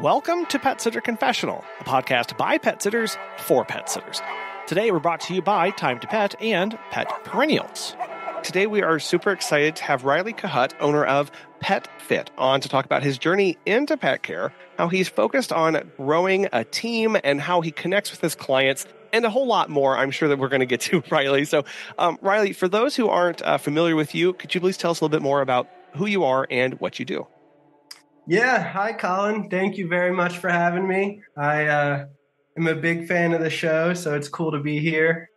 Welcome to Pet Sitter Confessional, a podcast by pet sitters for pet sitters. Today we're brought to you by Time to Pet and Pet Perennials. Today we are super excited to have Reilly Kahat, owner of Pet Fit, on to talk about his journey into pet care, how he's focused on growing a team, and how he connects with his clients and a whole lot more. I'm sure that we're going to get to Reilly. So, um, Reilly, for those who aren't uh, familiar with you, could you please tell us a little bit more about who you are and what you do? Yeah. Hi, Colin. Thank you very much for having me. I uh, am a big fan of the show, so it's cool to be here.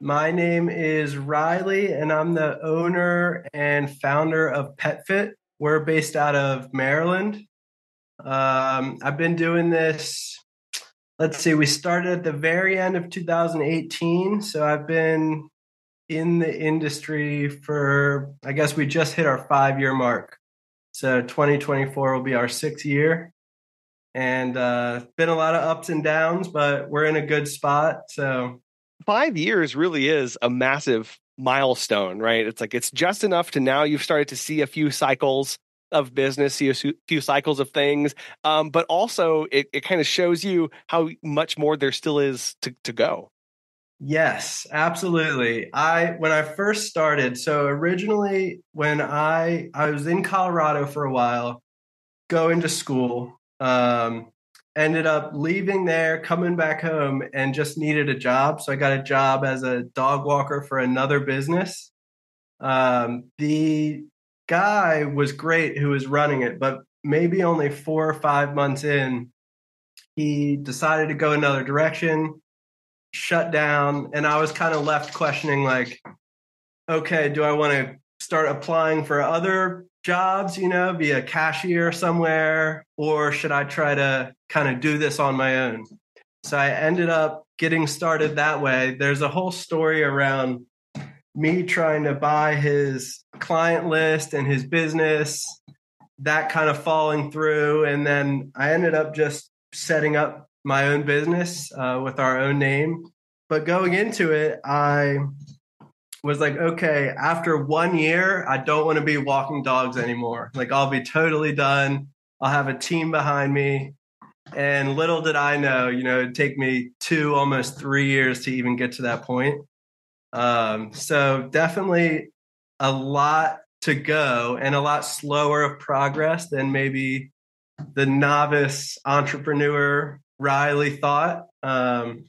My name is Reilly, and I'm the owner and founder of PetFit. We're based out of Maryland. Um, I've been doing this. Let's see, we started at the very end of 2018. So I've been in the industry for, I guess we just hit our five year mark. So 2024 will be our sixth year. And uh, been a lot of ups and downs, but we're in a good spot. So five years really is a massive milestone, right? It's like it's just enough to now you've started to see a few cycles of business, see a few cycles of things, um, but also it, it kind of shows you how much more there still is to, to go. Yes, absolutely. I when I first started, so originally when I I was in Colorado for a while, going to school, um, ended up leaving there, coming back home, and just needed a job. So I got a job as a dog walker for another business. Um, the guy was great who was running it, but maybe only four or five months in, he decided to go another direction shut down and i was kind of left questioning like okay do i want to start applying for other jobs you know be a cashier somewhere or should i try to kind of do this on my own? So i ended up getting started that way. There's a whole story around me trying to buy his client list and his business that kind of falling through and then i ended up just setting up my own business uh, with our own name. But going into it, I was like, okay, after one year, I don't want to be walking dogs anymore. Like, I'll be totally done. I'll have a team behind me. And little did I know, you know, it'd take me two, almost three years to even get to that point. Um, so, definitely a lot to go and a lot slower of progress than maybe the novice entrepreneur Reilly thought. Um,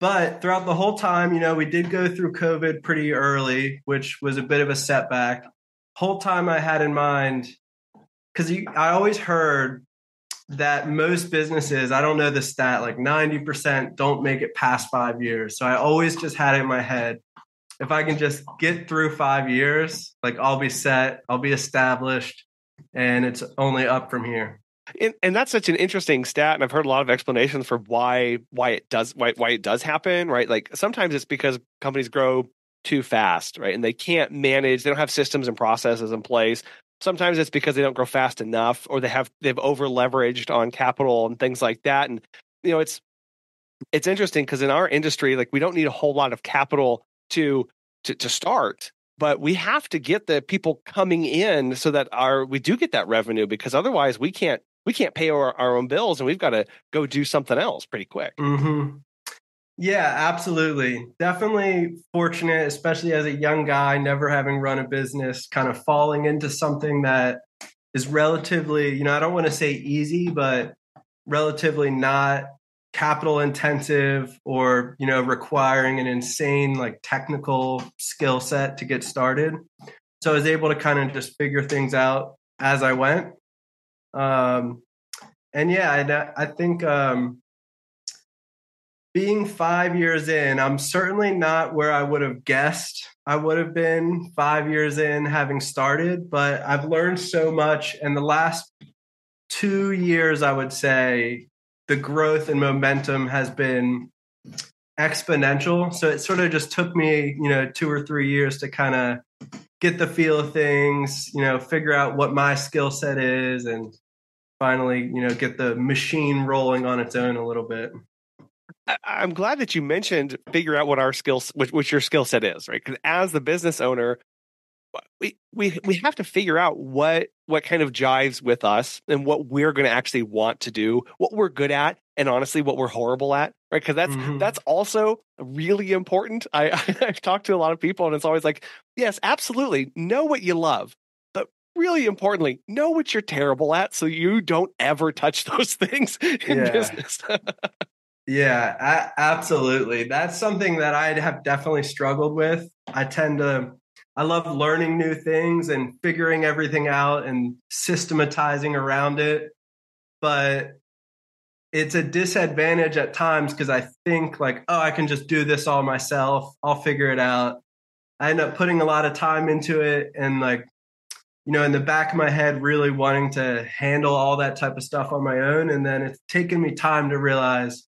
but throughout the whole time, you know, we did go through COVID pretty early, which was a bit of a setback. Whole time I had in mind, because I always heard that most businesses, I don't know the stat, like 90% don't make it past five years. So I always just had it in my head. If I can just get through five years, like I'll be set, I'll be established, and it's only up from here. And, and, that's such an interesting stat, and I've heard a lot of explanations for why why it does why why it does happen. Right, like sometimes it's because companies grow too fast, right, and they can't manage. They don't have systems and processes in place. Sometimes it's because they don't grow fast enough, or they have they've over leveraged on capital and things like that. And you know, it's it's interesting because in our industry, like we don't need a whole lot of capital to to, to start but we have to get the people coming in so that our we do get that revenue because otherwise we can't we can't pay our, our own bills and we've got to go do something else pretty quick. Mm-hmm. Yeah, absolutely. Definitely fortunate, especially as a young guy, never having run a business, kind of falling into something that is relatively, you know, I don't want to say easy, but relatively not capital intensive or, you know, requiring an insane like technical skill set to get started. So I was able to kind of just figure things out as I went. Um, and yeah, I, I think um, being five years in, I'm certainly not where I would have guessed I would have been five years in having started, but I've learned so much. And the last two years, I would say the growth and momentum has been exponential. So it sort of just took me, you know, two or three years to kind of get the feel of things, you know, figure out what my skill set is and finally, you know, get the machine rolling on its own a little bit. I'm glad that you mentioned figure out what our skills, which, which your skill set is, right? Because as the business owner, we we we have to figure out what what kind of jives with us and what we're going to actually want to do, what we're good at, and honestly, what we're horrible at, right? Because that's mm-hmm. that's also really important. I I've talked to a lot of people, and it's always like, yes, absolutely, know what you love, really importantly, know what you're terrible at, so you don't ever touch those things in yeah. business. yeah, absolutely. That's something that I have definitely struggled with. I tend to I love learning new things and figuring everything out and systematizing around it. But it's a disadvantage at times because I think like, oh, I can just do this all myself. I'll figure it out. I end up putting a lot of time into it and like, you know, in the back of my head, really wanting to handle all that type of stuff on my own. And then it's taken me time to realize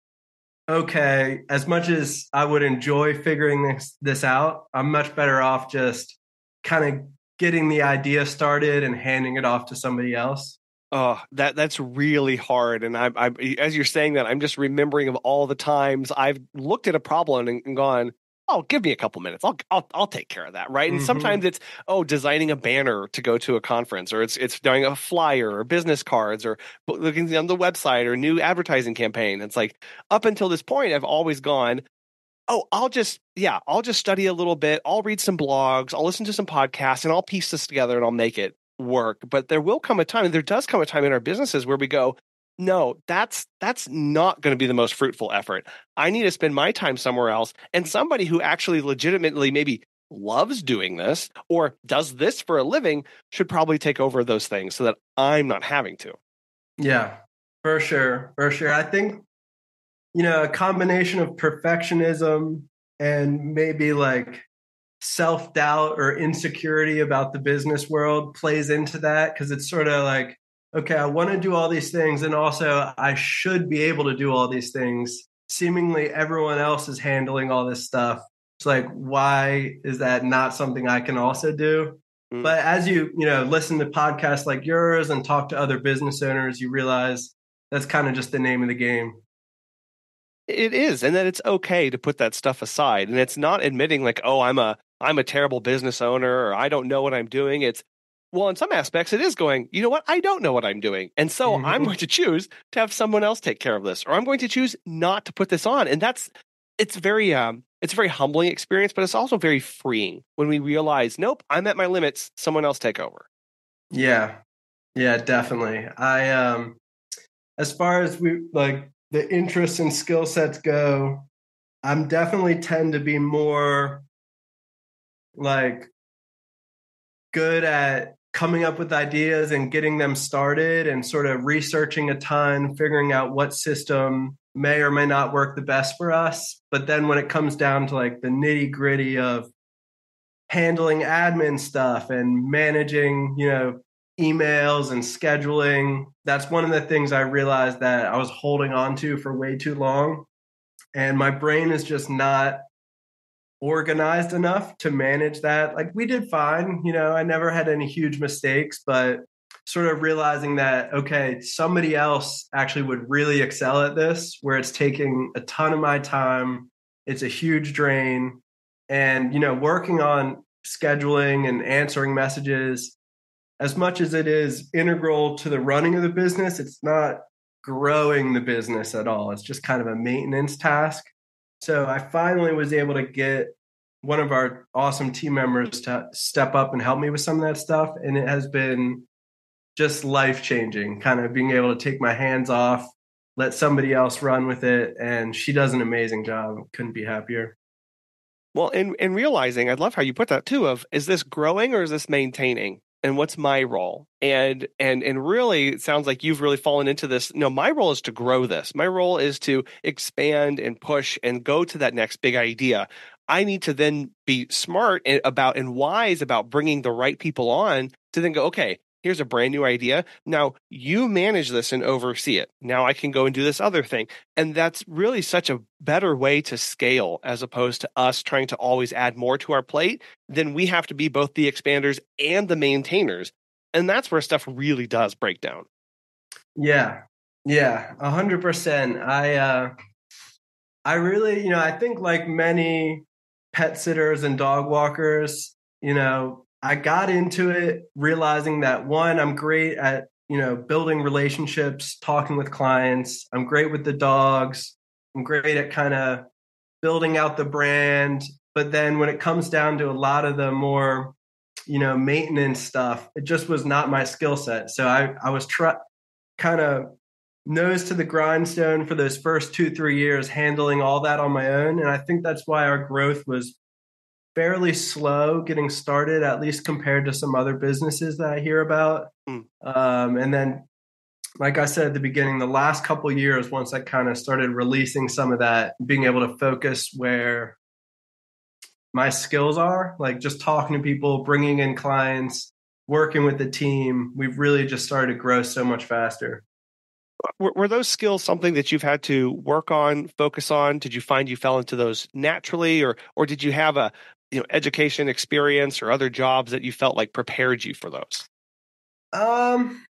okay, as much as I would enjoy figuring this this out, I'm much better off just kind of getting the idea started and handing it off to somebody else. Oh, that that's really hard. And I, I, as you're saying that, I'm just remembering of all the times I've looked at a problem and, and gone, "Oh, give me a couple minutes. I'll I'll I'll take care of that." Right. And mm-hmm. sometimes it's oh, designing a banner to go to a conference, or it's it's doing a flyer or business cards, or looking on the website or new advertising campaign. It's like up until this point, I've always gone, oh, I'll just, yeah, I'll just study a little bit. I'll read some blogs. I'll listen to some podcasts and I'll piece this together and I'll make it work. But there will come a time, and there does come a time in our businesses where we go, no, that's that's not going to be the most fruitful effort. I need to spend my time somewhere else. And somebody who actually legitimately maybe loves doing this or does this for a living should probably take over those things so that I'm not having to. Yeah, for sure. For sure. I think you know, a combination of perfectionism and maybe like self doubt or insecurity about the business world plays into that because it's sort of like, okay, I want to do all these things. And also, I should be able to do all these things. Seemingly, everyone else is handling all this stuff. It's like, why is that not something I can also do? Mm. But as you, you know, listen to podcasts like yours and talk to other business owners, you realize that's kind of just the name of the game. It is, and that it's okay to put that stuff aside, and it's not admitting like, oh, I'm a I'm a terrible business owner or I don't know what I'm doing. It's well, in some aspects, it is going, you know what? I don't know what I'm doing. And so mm-hmm. I'm going to choose to have someone else take care of this, or I'm going to choose not to put this on. And that's, it's very, um, it's a very humbling experience, but it's also very freeing when we realize, nope, I'm at my limits. Someone else take over. Yeah. Yeah, definitely. I, um, as far as we like the interests and skill sets go, I'm definitely tend to be more like good at coming up with ideas and getting them started and sort of researching a ton, figuring out what system may or may not work the best for us. But then when it comes down to like the nitty gritty of handling admin stuff and managing, you know, emails and scheduling. That's one of the things I realized that I was holding on to for way too long. And my brain is just not organized enough to manage that. Like we did fine, you know, I never had any huge mistakes, but sort of realizing that, okay, somebody else actually would really excel at this, where it's taking a ton of my time. It's a huge drain. And, you know, working on scheduling and answering messages as much as it is integral to the running of the business, it's not growing the business at all. It's just kind of a maintenance task. So I finally was able to get one of our awesome team members to step up and help me with some of that stuff. And it has been just life changing, kind of being able to take my hands off, let somebody else run with it. And she does an amazing job. Couldn't be happier. Well, and, and realizing, I love how you put that too of is this growing or is this maintaining? And what's my role? And and and really it sounds like you've really fallen into this no my role is to grow this. My role is to expand and push and go to that next big idea. I need to then be smart about and wise about bringing the right people on to then go okay here's a brand new idea. Now you manage this and oversee it. Now I can go and do this other thing. And that's really such a better way to scale as opposed to us trying to always add more to our plate. Then we have to be both the expanders and the maintainers. And that's where stuff really does break down. Yeah. Yeah. A hundred percent. I, uh, I really, you know, I think like many pet sitters and dog walkers, you know, I got into it realizing that one, I'm great at, you know, building relationships, talking with clients. I'm great with the dogs. I'm great at kind of building out the brand. But then when it comes down to a lot of the more, you know, maintenance stuff, it just was not my skill set. So I, I was try, kind of nose to the grindstone for those first two, three years, handling all that on my own. And I think that's why our growth was fairly slow getting started, at least compared to some other businesses that I hear about. Mm. Um, and then, like I said at the beginning, the last couple years, once I kind of started releasing some of that, being able to focus where my skills are, like just talking to people, bringing in clients, working with the team, we've really just started to grow so much faster were, were, those skills something that you've had to work on focus on did you find you fell into those naturally or or did you have a you know education experience or other jobs that you felt like prepared you for those? Um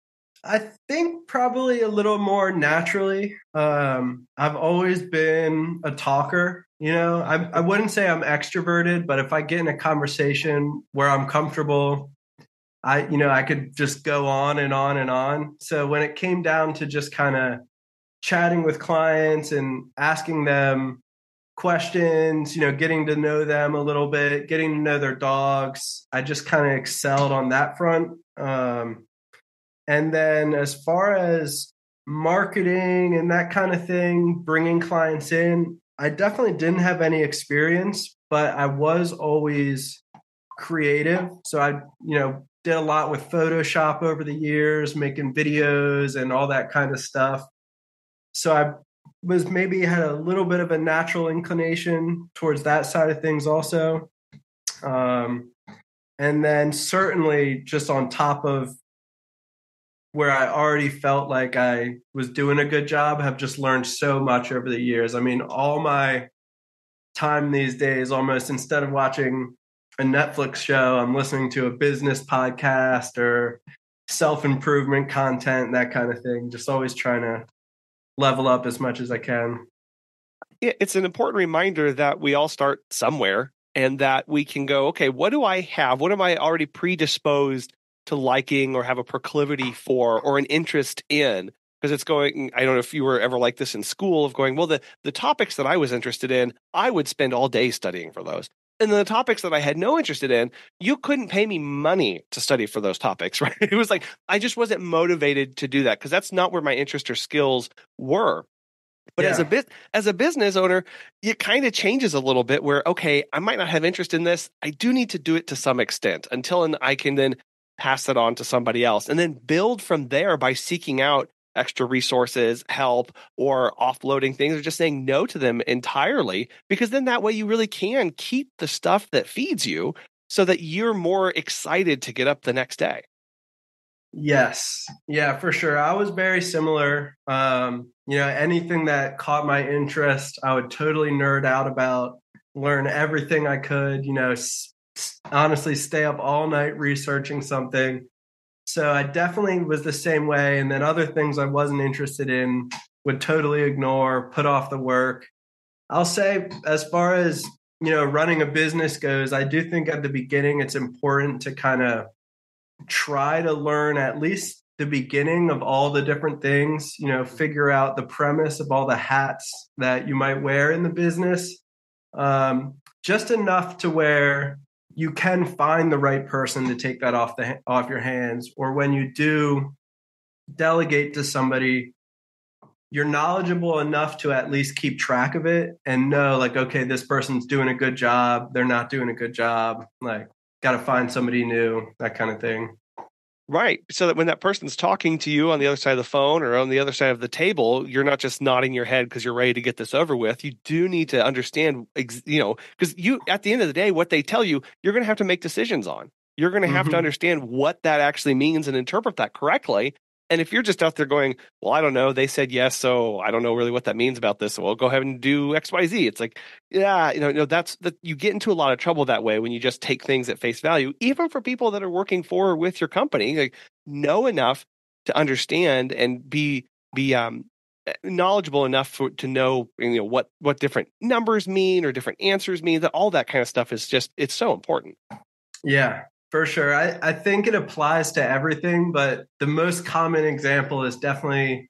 i think probably a little more naturally. Um i've always been a talker you know? I, I wouldn't say i'm extroverted but if i get in a conversation where i'm comfortable I, you know, I could just go on and on and on. So when it came down to just kind of chatting with clients and asking them questions, you know, getting to know them a little bit, getting to know their dogs, I just kind of excelled on that front. Um, and then as far as marketing and that kind of thing, bringing clients in, I definitely didn't have any experience, but I was always creative. So I, you know, did a lot with Photoshop over the years, making videos and all that kind of stuff. So I was maybe had a little bit of a natural inclination towards that side of things also. Um, and then certainly just on top of where I already felt like I was doing a good job, have just learned so much over the years. I mean, all my time these days, almost instead of watching a Netflix show, I'm listening to a business podcast or self improvement content, that kind of thing. Just always trying to level up as much as I can. Yeah, it's an important reminder that we all start somewhere and that we can go, okay, what do I have? What am I already predisposed to liking or have a proclivity for or an interest in? Because it's going, I don't know if you were ever like this in school of going, well, the, the topics that I was interested in, I would spend all day studying for those and the topics that I had no interest in, you couldn't pay me money to study for those topics, right? It was like I just wasn't motivated to do that because that's not where my interest or skills were. But yeah. as a bit as a business owner, it kind of changes a little bit where okay, I might not have interest in this. I do need to do it to some extent until I can then pass it on to somebody else and then build from there by seeking out extra resources, help, or offloading things, or just saying no to them entirely, because then that way you really can keep the stuff that feeds you so that you're more excited to get up the next day. Yes. Yeah, for sure. I was very similar. Um, you know, anything that caught my interest, I would totally nerd out about, learn everything I could, you know, s- honestly stay up all night researching something so I definitely was the same way. And then other things I wasn't interested in would totally ignore, put off the work. I'll say, as far as you know, running a business goes, I do think at the beginning it's important to kind of try to learn at least the beginning of all the different things, you know, figure out the premise of all the hats that you might wear in the business. Um, just enough to where you can find the right person to take that off the off your hands or when you do delegate to somebody you're knowledgeable enough to at least keep track of it and know like okay this person's doing a good job they're not doing a good job like got to find somebody new that kind of thing Right. So that when that person's talking to you on the other side of the phone or on the other side of the table, you're not just nodding your head because you're ready to get this over with. You do need to understand, you know, because you, at the end of the day, what they tell you, you're going to have to make decisions on. You're going to have mm-hmm. to understand what that actually means and interpret that correctly. And if you're just out there going, well, I don't know, they said yes, so I don't know really what that means about this. So we'll go ahead and do X, Y, Z. It's like, yeah, you know, know, that's that you get into a lot of trouble that way when you just take things at face value, even for people that are working for or with your company. Like, know enough to understand and be be um eh, knowledgeable enough for, to know you know what what different numbers mean or different answers mean that all that kind of stuff is just it's so important yeah For sure. I, I think it applies to everything, but the most common example is definitely,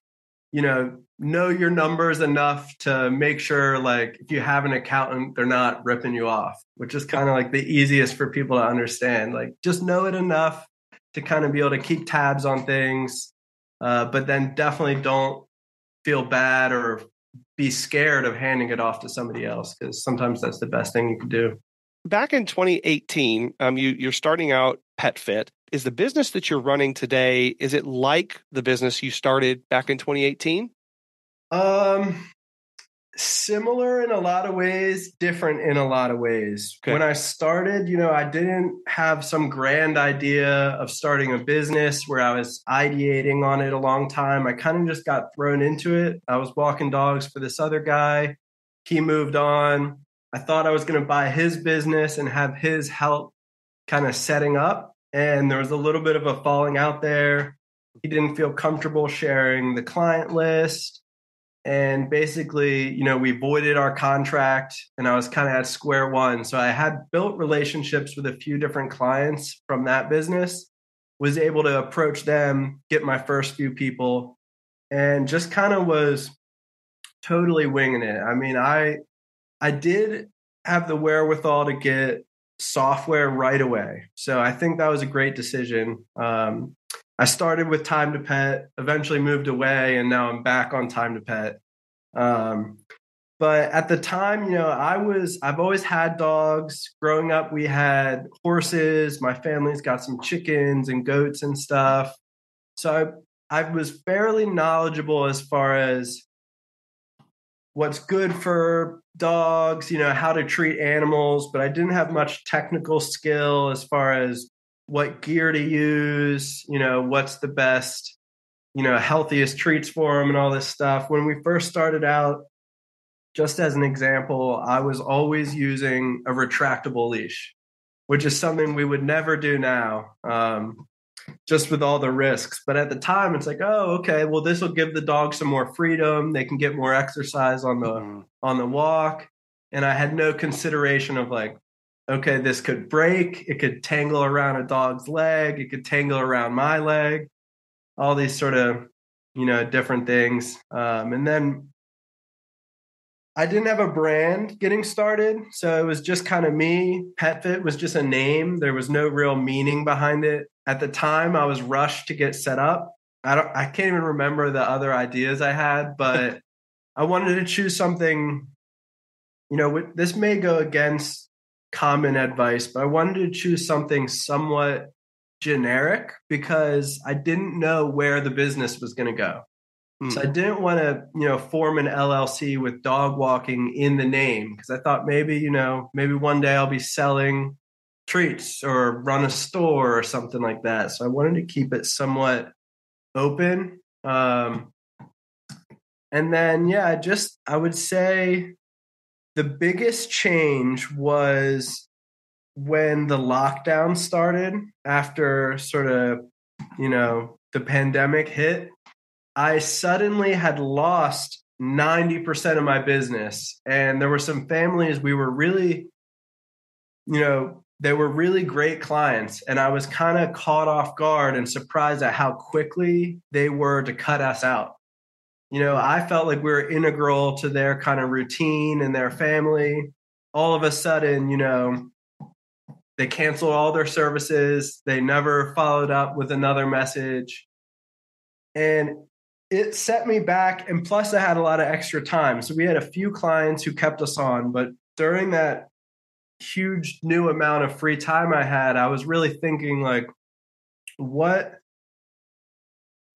you know, know your numbers enough to make sure like if you have an accountant, they're not ripping you off, which is kind of like the easiest for people to understand. Like just know it enough to kind of be able to keep tabs on things. Uh, but then definitely don't feel bad or be scared of handing it off to somebody else because sometimes that's the best thing you can do back in 2018, um, you, you're starting out PetFit. Is the business that you're running today, is it like the business you started back in 2018? Um, similar in a lot of ways, different in a lot of ways. Okay. When I started, you know, I didn't have some grand idea of starting a business where I was ideating on it a long time. I kind of just got thrown into it. I was walking dogs for this other guy. He moved on. I thought I was going to buy his business and have his help kind of setting up. And there was a little bit of a falling out there. He didn't feel comfortable sharing the client list. And basically, you know, we voided our contract and I was kind of at square one. So I had built relationships with a few different clients from that business, was able to approach them, get my first few people, and just kind of was totally winging it. I mean, I I did have the wherewithal to get software right away. So I think that was a great decision. Um, I started with Time to Pet, eventually moved away, and now I'm back on Time to Pet. Um, but at the time, you know, I was, I've always had dogs. Growing up, we had horses. My family's got some chickens and goats and stuff. So I, I was fairly knowledgeable as far as what's good for dogs, you know, how to treat animals, but I didn't have much technical skill as far as what gear to use, you know, what's the best, you know, healthiest treats for them and all this stuff. When we first started out, just as an example, I was always using a retractable leash, which is something we would never do now. Um, just with all the risks. But at the time, it's like, oh, okay, well, this will give the dog some more freedom. They can get more exercise on the mm-hmm. on the walk. And I had no consideration of like, okay, this could break. It could tangle around a dog's leg. It could tangle around my leg. All these sort of, you know, different things. Um, and then I didn't have a brand getting started. So it was just kind of me. PetFit was just a name. There was no real meaning behind it at the time I was rushed to get set up. I don't I can't even remember the other ideas I had, but I wanted to choose something you know, this may go against common advice, but I wanted to choose something somewhat generic because I didn't know where the business was going to go. Mm. So I didn't want to, you know, form an LLC with dog walking in the name because I thought maybe, you know, maybe one day I'll be selling treats or run a store or something like that. So I wanted to keep it somewhat open. Um, and then, yeah, just I would say the biggest change was when the lockdown started after sort of, you know, the pandemic hit. I suddenly had lost 90% of my business. And there were some families we were really, you know, they were really great clients and i was kind of caught off guard and surprised at how quickly they were to cut us out. You know i felt like we were integral to their kind of routine and their family. All of a sudden you know they canceled all their services. They never followed up with another message. And it set me back and plus i had a lot of extra time. So we had a few clients who kept us on but during that huge new amount of free time I had, I was really thinking like, what,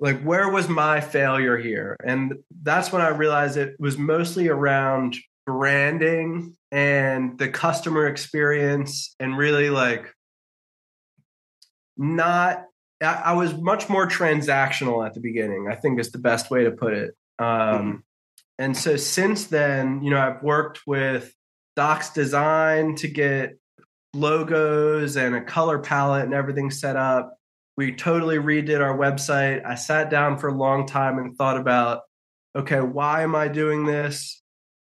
like, where was my failure here? And that's when I realized it was mostly around branding and the customer experience and really like not I, was much more transactional at the beginning i think is the best way to put it um, mm-hmm. and so since then you know i've worked with Docs Design to get logos and a color palette and everything set up. We totally redid our website. I sat down for a long time and thought about okay, why am I doing this?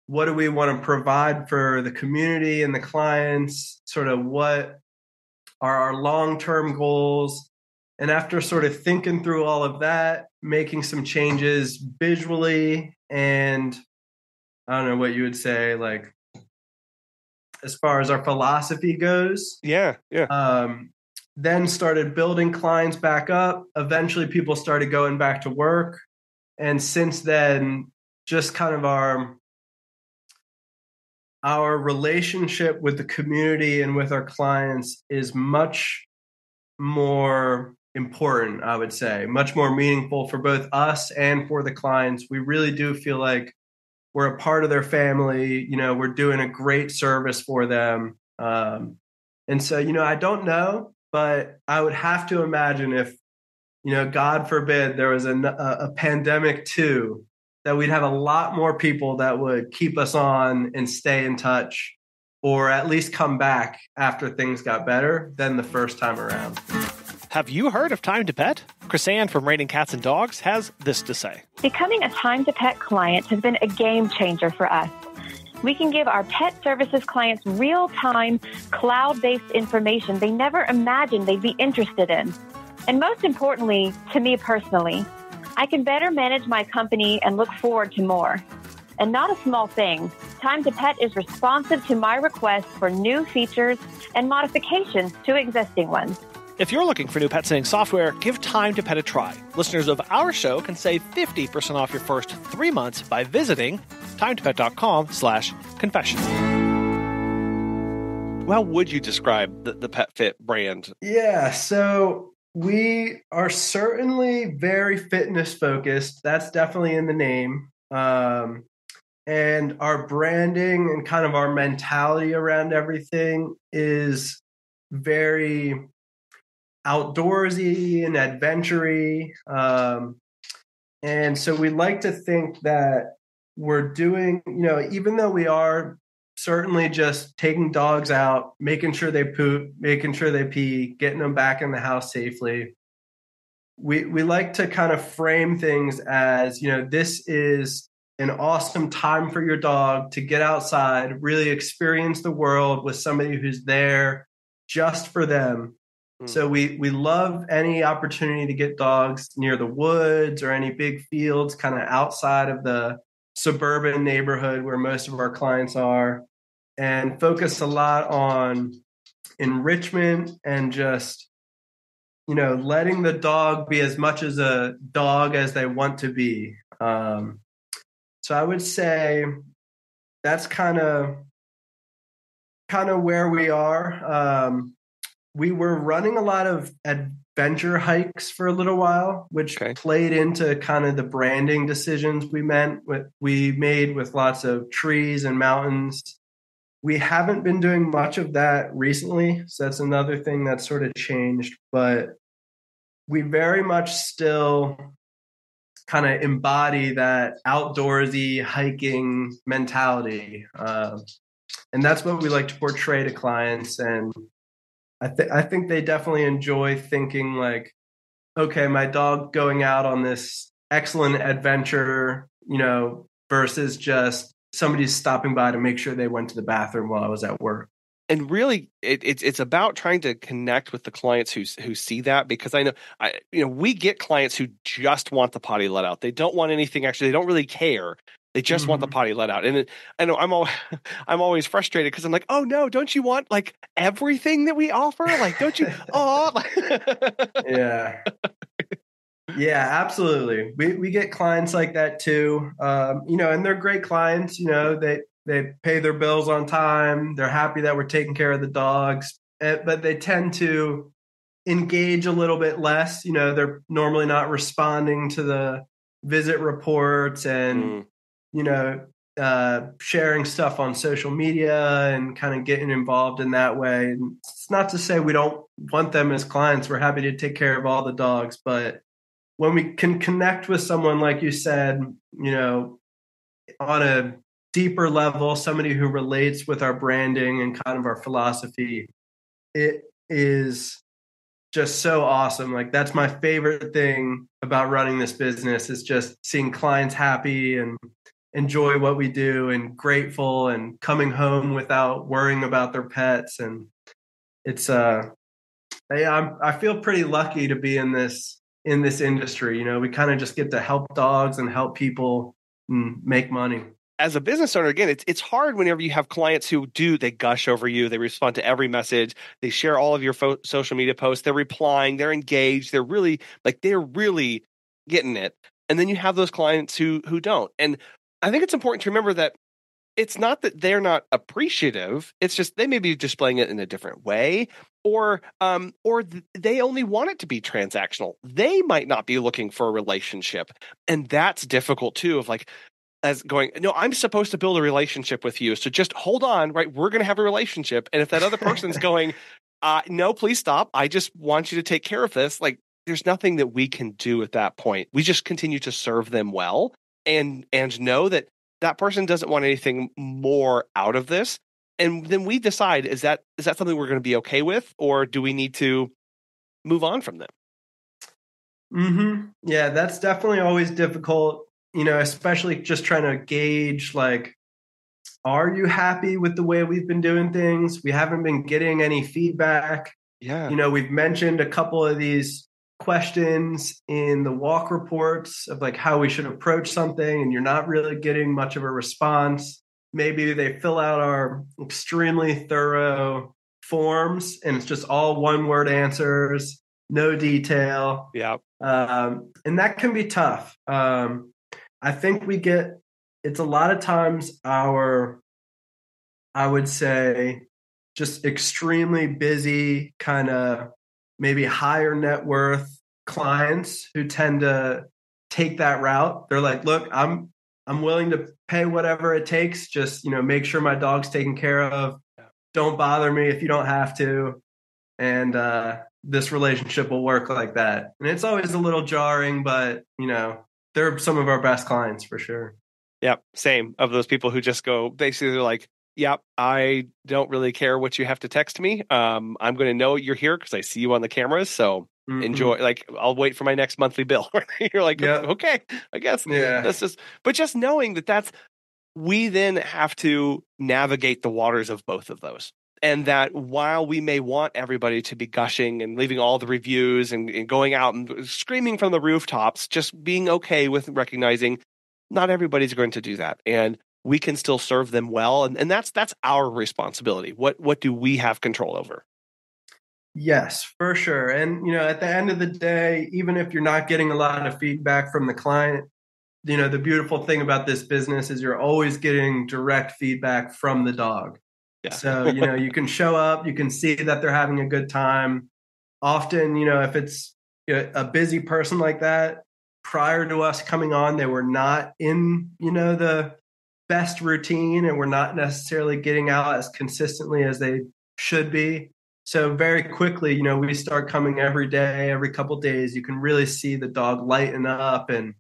What do we want to provide for the community and the clients? Sort of what are our long term goals. And after sort of thinking through all of that, making some changes visually and I don't know what you would say, like as far as our philosophy goes. Yeah, yeah. Um, then started building clients back up. Eventually, people started going back to work. And since then, just kind of our our relationship with the community and with our clients is much more important, I would say, much more meaningful for both us and for the clients. We really do feel like we're a part of their family. You know, we're doing a great service for them. Um, and so, you know, I don't know, but I would have to imagine if, you know, God forbid there was a, a, a pandemic too, that we'd have a lot more people that would keep us on and stay in touch or at least come back after things got better than the first time around. Have you heard of Time to Pet? Chrisanne from Raining Cats and Dogs has this to say. Becoming a Time to Pet client has been a game changer for us. We can give our pet services clients real time, cloud based information they never imagined they'd be interested in. And most importantly, to me personally, I can better manage my company and look forward to more. And not a small thing, Time to Pet is responsive to my requests for new features and modifications to existing ones. If you're looking for new pet sitting software, give Time to Pet a try. Listeners of our show can save 50% off your first three months by visiting timetopet.com slash confession. How would you describe the, the PetFit brand? Yeah, so we are certainly very fitness focused. That's definitely in the name. Um, and our branding and kind of our mentality around everything is very outdoorsy and adventury. Um, and so we like to think that we're doing, you know, even though we are certainly just taking dogs out, making sure they poop, making sure they pee, getting them back in the house safely. We we like to kind of frame things as, you know, this is an awesome time for your dog to get outside, really experience the world with somebody who's there just for them. So we we love any opportunity to get dogs near the woods or any big fields, kind of outside of the suburban neighborhood where most of our clients are, and focus a lot on enrichment and just you know letting the dog be as much as a dog as they want to be. Um, so I would say that's kind of kind of where we are. Um, we were running a lot of adventure hikes for a little while, which okay. played into kind of the branding decisions we meant with, we made with lots of trees and mountains. We haven't been doing much of that recently, so that's another thing that sort of changed. But we very much still kind of embody that outdoorsy hiking mentality, uh, and that's what we like to portray to clients and I think I think they definitely enjoy thinking like, okay, my dog going out on this excellent adventure, you know, versus just somebody's stopping by to make sure they went to the bathroom while I was at work. And really, it, it's it's about trying to connect with the clients who who see that because I know I you know we get clients who just want the potty let out. They don't want anything actually. They don't really care. They just mm-hmm. want the mm-hmm. potty let out. And it, I know I'm always, I'm always frustrated because I'm like, oh no, don't you want like everything that we offer? Like, don't you? oh, yeah, yeah, absolutely. We we get clients like that too. Um, you know, and they're great clients. You know, they they pay their bills on time. They're happy that we're taking care of the dogs, eh, but they tend to engage a little bit less. You know, they're normally not responding to the visit reports and. Mm you know, uh, sharing stuff on social media and kind of getting involved in that way. And it's not to say we don't want them as clients. We're happy to take care of all the dogs, but when we can connect with someone, like you said, you know, on a deeper level, somebody who relates with our branding and kind of our philosophy, it is just so awesome. Like that's my favorite thing about running this business is just seeing clients happy and enjoy what we do and grateful and coming home without worrying about their pets and it's uh Hey, I'm, I feel pretty lucky to be in this in this industry. You know, we kind of just get to help dogs and help people make money. As a business owner, again, it's it's hard whenever you have clients who do they gush over you, they respond to every message, they share all of your fo- social media posts, they're replying, they're engaged, they're really like they're really getting it. And then you have those clients who who don't. And I think it's important to remember that it's not that they're not appreciative it's just they may be displaying it in a different way or um or th- they only want it to be transactional. They might not be looking for a relationship and that's difficult too of like as going no i'm supposed to build a relationship with you so just hold on right? We're going to have a relationship. And if that other person's going uh no please stop. I just want you to take care of this like there's nothing that we can do at that point. We just continue to serve them well and and know that that person doesn't want anything more out of this and then we decide is that is that something we're going to be okay with or do we need to move on from them? Hmm yeah that's definitely always difficult you know especially just trying to gauge like are you happy with the way we've been doing things? We haven't been getting any feedback. Yeah. You know we've mentioned a couple of these questions in the walk reports of like how we should approach something and you're not really getting much of a response. Maybe they fill out our extremely thorough forms and it's just all one word answers no detail. Yeah um, and that can be tough. Um, i think we get it's a lot of times our i would say just extremely busy kind of maybe higher net worth clients who tend to take that route. They're like, look, I'm I'm willing to pay whatever it takes. Just you know, make sure my dog's taken care of. Don't bother me if you don't have to, and uh, this relationship will work like that. And it's always a little jarring, but you know, they're some of our best clients for sure. Yep, same. Of those people who just go, basically, they're like, yep, I don't really care what you have to text me. Um, I'm going to know you're here because I see you on the cameras. So mm-hmm. enjoy. Like, I'll wait for my next monthly bill. you're like, okay, I guess. Yeah. That's just, but just knowing that that's, we then have to navigate the waters of both of those. And that while we may want everybody to be gushing and leaving all the reviews and, and going out and screaming from the rooftops, just being okay with recognizing not everybody's going to do that. And we can still serve them well and, and that's that's our responsibility. What what do we have control over? Yes for sure and you know at the end of the day even if you're not getting a lot of feedback from the client you know the beautiful thing about this business is you're always getting direct feedback from the dog. Yeah. so you know you can show up you can see that they're having a good time. Often you know if it's a busy person like that prior to us coming on they were not in you know the best routine and we're not necessarily getting out as consistently as they should be. So very quickly, you know, we start coming every day, every couple days, you can really see the dog lighten up and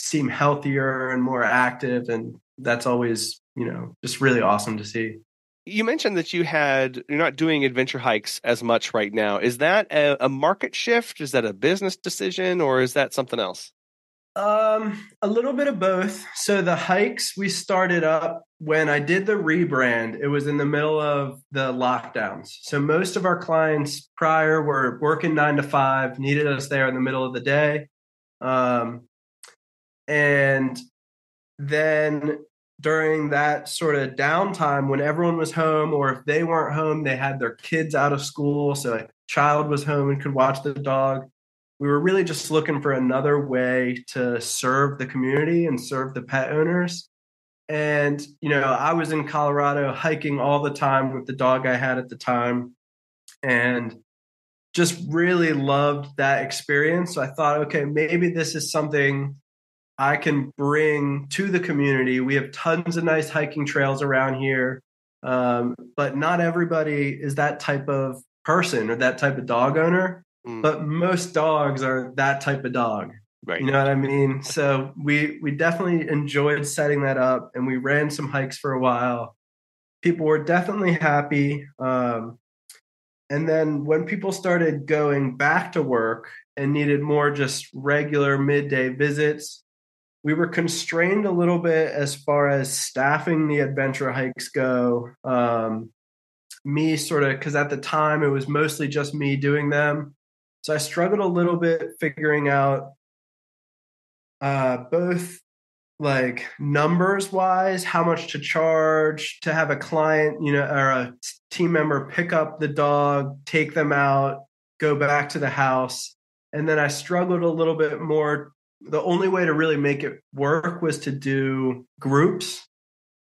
seem healthier and more active and that's always, you know, just really awesome to see. You mentioned that you had you're not doing adventure hikes as much right now. Is that a, a market shift? Is that a business decision or is that something else? Um, a little bit of both. So the hikes we started up when I did the rebrand, it was in the middle of the lockdowns. So most of our clients prior were working nine to five, needed us there in the middle of the day. Um, and then during that sort of downtime when everyone was home, or if they weren't home, they had their kids out of school. So a child was home and could watch the dog we were really just looking for another way to serve the community and serve the pet owners. And, you know, I was in Colorado hiking all the time with the dog I had at the time and just really loved that experience. So I thought, okay, maybe this is something I can bring to the community. We have tons of nice hiking trails around here, um, but not everybody is that type of person or that type of dog owner. Mm. But most dogs are that type of dog. Right. You know what I mean? So we we definitely enjoyed setting that up and we ran some hikes for a while. People were definitely happy. Um, and then when people started going back to work and needed more just regular midday visits, we were constrained a little bit as far as staffing the adventure hikes go. Um, me sort of because at the time it was mostly just me doing them. So I struggled a little bit figuring out uh, both like numbers wise, how much to charge to have a client, you know, or a team member pick up the dog, take them out, go back to the house. And then I struggled a little bit more. The only way to really make it work was to do groups.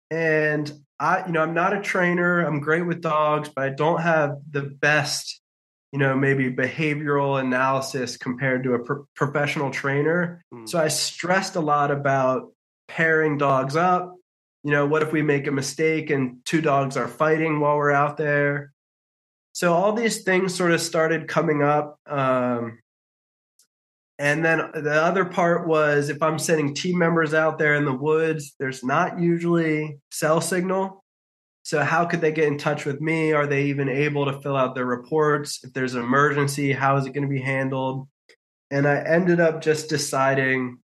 And I, you know, I'm not a trainer. I'm great with dogs, but I don't have the best, you know, maybe behavioral analysis compared to a pro- professional trainer. Mm. So I stressed a lot about pairing dogs up. You know, what if we make a mistake and two dogs are fighting while we're out there? So all these things sort of started coming up. Um, and then the other part was if I'm sending team members out there in the woods, there's not usually cell signal. So, how could they get in touch with me? Are they even able to fill out their reports? If there's an emergency, how is it going to be handled? And I ended up just deciding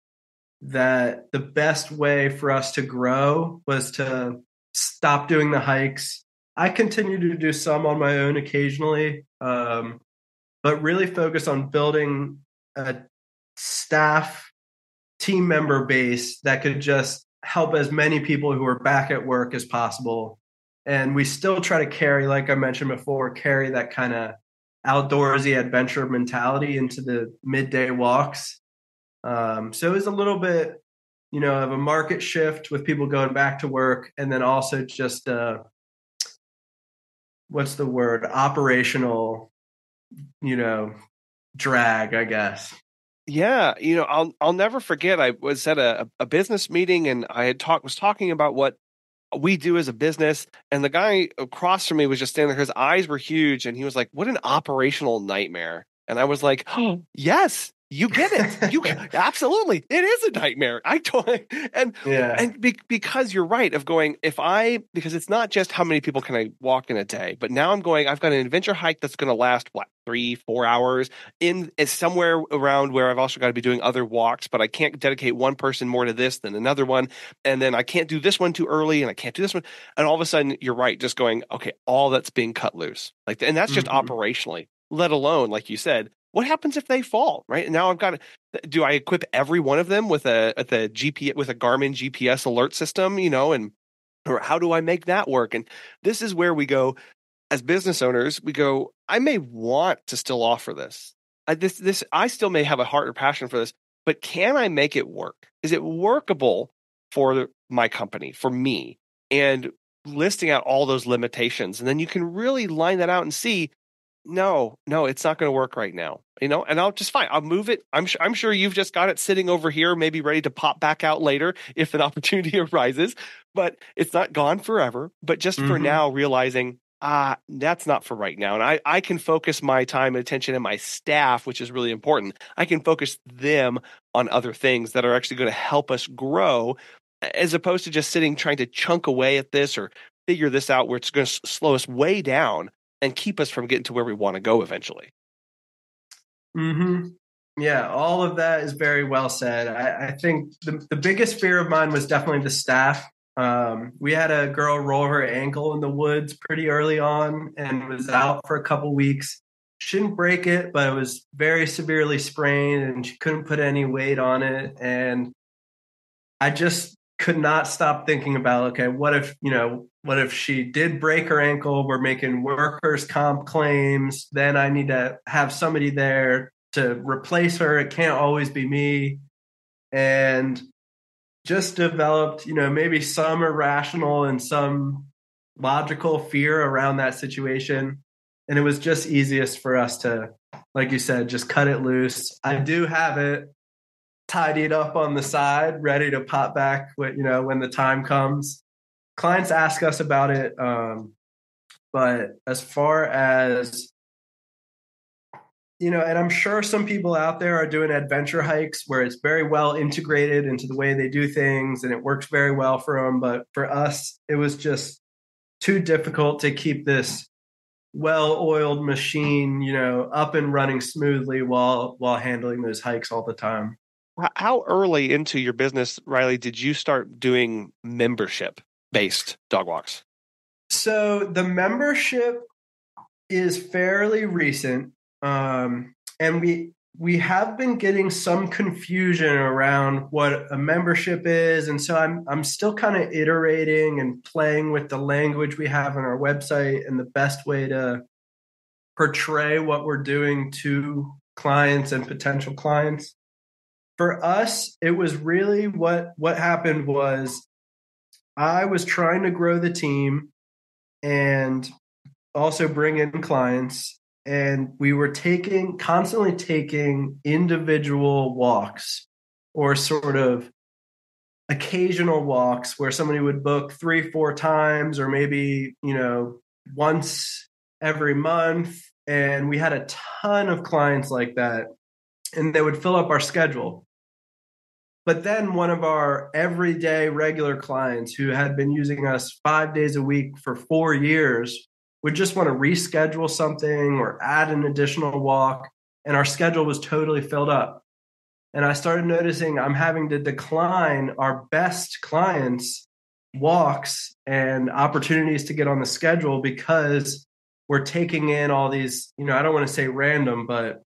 that the best way for us to grow was to stop doing the hikes. I continue to do some on my own occasionally, um, but really focus on building a staff team member base that could just help as many people who are back at work as possible. And we still try to carry, like I mentioned before, carry that kind of outdoorsy adventure mentality into the midday walks. Um, so it was a little bit, you know, of a market shift with people going back to work, and then also just uh, what's the word? Operational, you know, drag, I guess. Yeah, you know, I'll I'll never forget. I was at a, a business meeting and I had talked was talking about what we do as a business, and the guy across from me was just standing there. His eyes were huge, and he was like, "What an operational nightmare!" And I was like, oh, "Yes, you get it. You absolutely. It is a nightmare. I don't and yeah. and be, because you're right of going if I because it's not just how many people can I walk in a day, but now I'm going I've got an adventure hike that's going to last what 3 4 hours in is somewhere around where I've also got to be doing other walks, but I can't dedicate one person more to this than another one and then I can't do this one too early and I can't do this one and all of a sudden you're right just going okay, all that's being cut loose. Like and that's just mm-hmm. operationally let alone like you said what happens if they fall right? Now i've got do i equip every one of them with a with a gps with a garmin gps alert system you know and or how do i make that work? And this is where we go as business owners we go i may want to still offer this. I, this this i still may have a heart or passion for this but can i make it work? Is it workable for my company for me? And listing out all those limitations and then you can really line that out and see no, no, it's not going to work right now. You know, and I'll just fine. I'll move it. I'm sure. I'm sure you've just got it sitting over here, maybe ready to pop back out later if an opportunity arises. But it's not gone forever. But just mm-hmm. for now, realizing ah, that's not for right now, and I I can focus my time and attention and my staff, which is really important. I can focus them on other things that are actually going to help us grow, as opposed to just sitting trying to chunk away at this or figure this out where it's going to slow us way down and keep us from getting to where we want to go eventually. Hmm. Yeah, all of that is very well said. I, I think the, the biggest fear of mine was definitely the staff. Um, we had a girl roll her ankle in the woods pretty early on and was out for a couple weeks. She didn't break it, but it was very severely sprained and she couldn't put any weight on it. And I just could not stop thinking about okay, what if, you know, what if she did break her ankle? We're making workers' comp claims. Then I need to have somebody there to replace her. It can't always be me. And just developed, you know, maybe some irrational and some logical fear around that situation. And it was just easiest for us to, like you said, just cut it loose. I do have it tidied up on the side, ready to pop back, you know, when the time comes clients ask us about it. Um, but as far as you know, and I'm sure some people out there are doing adventure hikes where it's very well integrated into the way they do things and it works very well for them. But for us, it was just too difficult to keep this well-oiled machine, you know, up and running smoothly while while handling those hikes all the time. How early into your business, Reilly, did you start doing membership? based dog walks? So the membership is fairly recent, um, and we we have been getting some confusion around what a membership is, and so I'm I'm still kind of iterating and playing with the language we have on our website and the best way to portray what we're doing to clients and potential clients. For us, it was really what what happened was I was trying to grow the team and also bring in clients and we were taking constantly taking individual walks or sort of occasional walks where somebody would book three four times or maybe you know once every month. And we had a ton of clients like that and they would fill up our schedule but then one of our everyday regular clients who had been using us five days a week for four years would just want to reschedule something or add an additional walk. And our schedule was totally filled up. And I started noticing I'm having to decline our best clients' walks and opportunities to get on the schedule because we're taking in all these, you know, I don't want to say random, but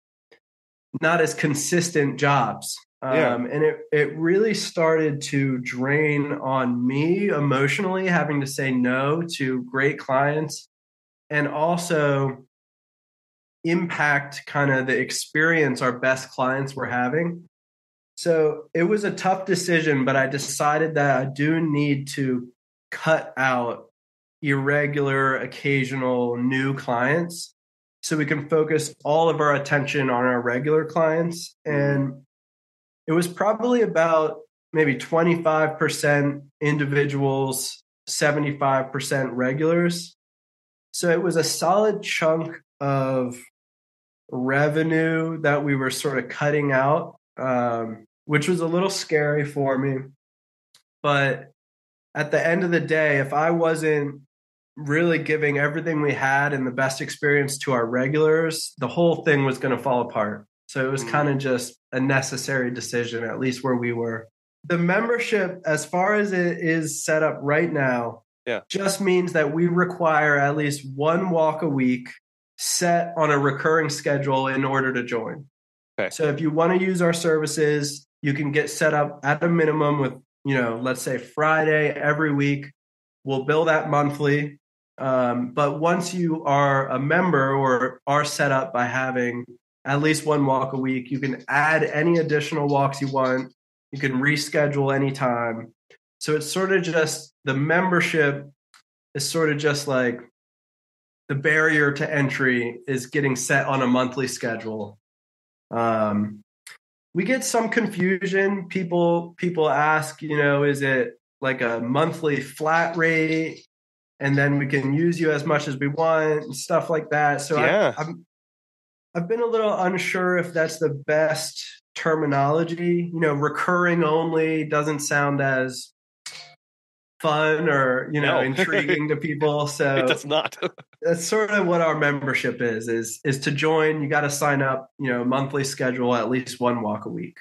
not as consistent jobs. Yeah. Um, and it, it really started to drain on me emotionally, having to say no to great clients and also impact kind of the experience our best clients were having. So it was a tough decision, but I decided that I do need to cut out irregular, occasional new clients so we can focus all of our attention on our regular clients. And it was probably about maybe 25% individuals, 75% regulars. So it was a solid chunk of revenue that we were sort of cutting out, um, which was a little scary for me. But at the end of the day, if I wasn't really giving everything we had and the best experience to our regulars, the whole thing was going to fall apart. So it was mm-hmm. kind of just a necessary decision, at least where we were. The membership, as far as it is set up right now, Yeah. just means that we require at least one walk a week set on a recurring schedule in order to join. Okay. So if you want to use our services, you can get set up at a minimum with, you know, let's say Friday every week. We'll bill that monthly. Um, but once you are a member or are set up by having at least one walk a week, you can add any additional walks you want. You can reschedule anytime. So it's sort of just the membership is sort of just like the barrier to entry is getting set on a monthly schedule. Um, we get some confusion. People people ask, you know, is it like a monthly flat rate, and then we can use you as much as we want, and stuff like that. So Yeah. I, I'm I've been a little unsure if that's the best terminology. You know, recurring only doesn't sound as fun or you know No. intriguing to people. So it does not. that's sort of what our membership is is is to join you got to sign up you know monthly schedule at least one walk a week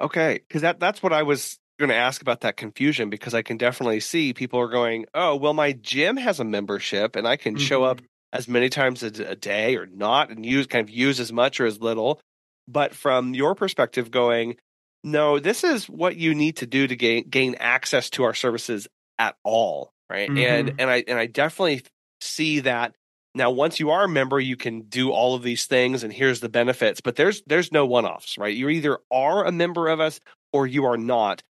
Okay, because that that's what I was going to ask about that confusion because I can definitely see people are going, oh, well, my gym has a membership and I can show up as many times a, a day or not and use kind of use as much or as little. But from your perspective, going, no, this is what you need to do to gain gain access to our services at all, right? And Mhm. and I and I definitely see that now once you are a member you can do all of these things and here's the benefits but there's there's no one-offs right you either are a member of us or you are not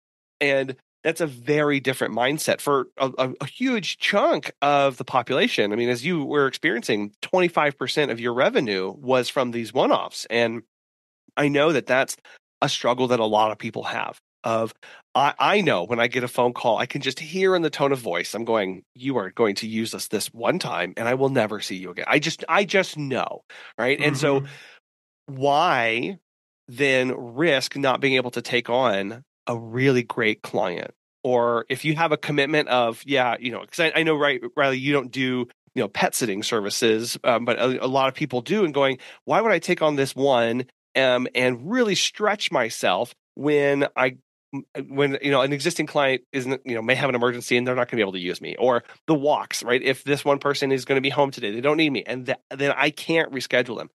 and that's a very different mindset for a, a, a huge chunk of the population i mean as you were experiencing 25% of your revenue was from these one-offs and i know that that's a struggle that a lot of people have of I, I know when I get a phone call, I can just hear in the tone of voice, I'm going, you are going to use us this one time and I will never see you again. I just I just know. Right. And so Mhm. why then risk not being able to take on a really great client? Or if you have a commitment of, yeah, you know, because I, I know, right, Reilly, you don't do, you know, pet sitting services, um, but a, a lot of people do, and going, why would I take on this one um, and really stretch myself when I when you know an existing client isn't you know may have an emergency and they're not going to be able to use me or the walks right if this one person is going to be home today they don't need me and th- then i can't reschedule them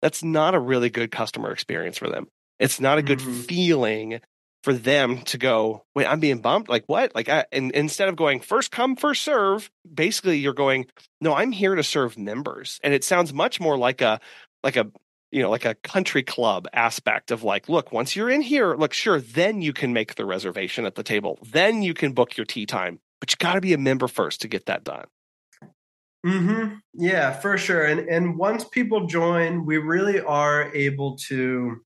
that's not a really good customer experience for them it's not a good mm-hmm. feeling for them to go wait i'm being bumped? Like what? Like I, and instead of going first come first serve basically you're going no i'm here to serve members. And it sounds much more like a like a you know like a country club aspect of like look once you're in here look sure then you can make the reservation at the table. Then you can book your tee time but you got to be a member first to get that done. Hmm yeah for sure. And and once people join we really are able to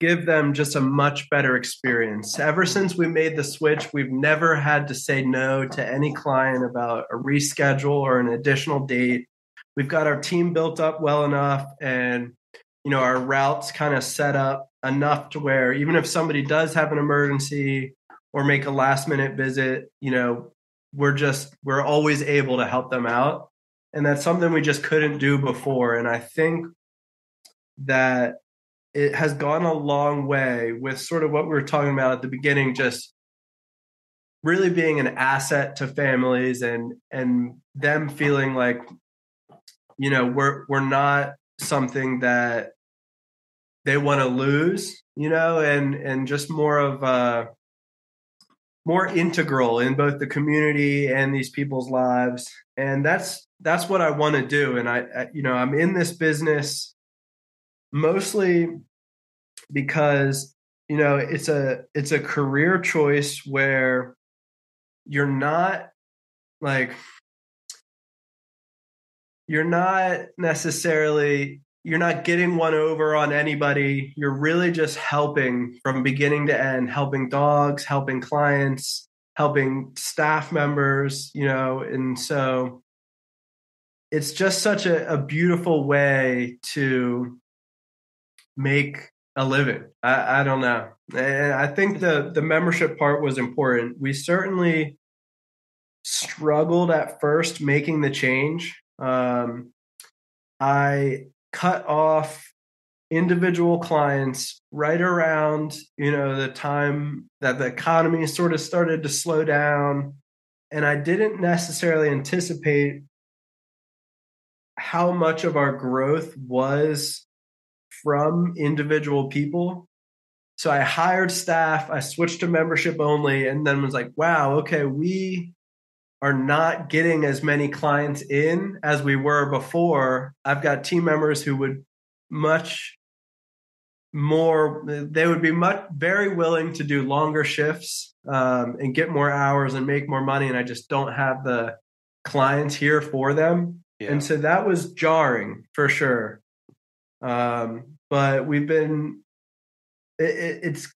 give them just a much better experience. Ever since we made the switch we've never had to say no to any client about a reschedule or an additional date. We've got our team built up well enough and you know our routes kind of set up enough to where even if somebody does have an emergency or make a last minute visit you know we're just we're always able to help them out. And that's something we just couldn't do before. And i think that it has gone a long way with sort of what we were talking about at the beginning just really being an asset to families and and them feeling like you know we're we're not something that they want to lose you know and and just more of a more integral in both the community and these people's lives. And that's that's what i want to do. And I, I you know i'm in this business mostly because you know it's a it's a career choice where you're not like you're not necessarily you're not getting one over on anybody. You're really just helping from beginning to end helping dogs helping clients helping staff members you know and so it's just such a, a beautiful way to make a living. I, I don't know. And i think the the membership part was important. We certainly struggled at first making the change. Um, I cut off individual clients right around you know the time that the economy sort of started to slow down. And i didn't necessarily anticipate how much of our growth was from individual people so i hired staff i switched to membership only and then was like wow okay we are not getting as many clients in as we were before. I've got team members who would much more they would be much very willing to do longer shifts um, and get more hours and make more money and i just don't have the clients here for them yeah. and so that was jarring for sure um, but we've been it, it, it's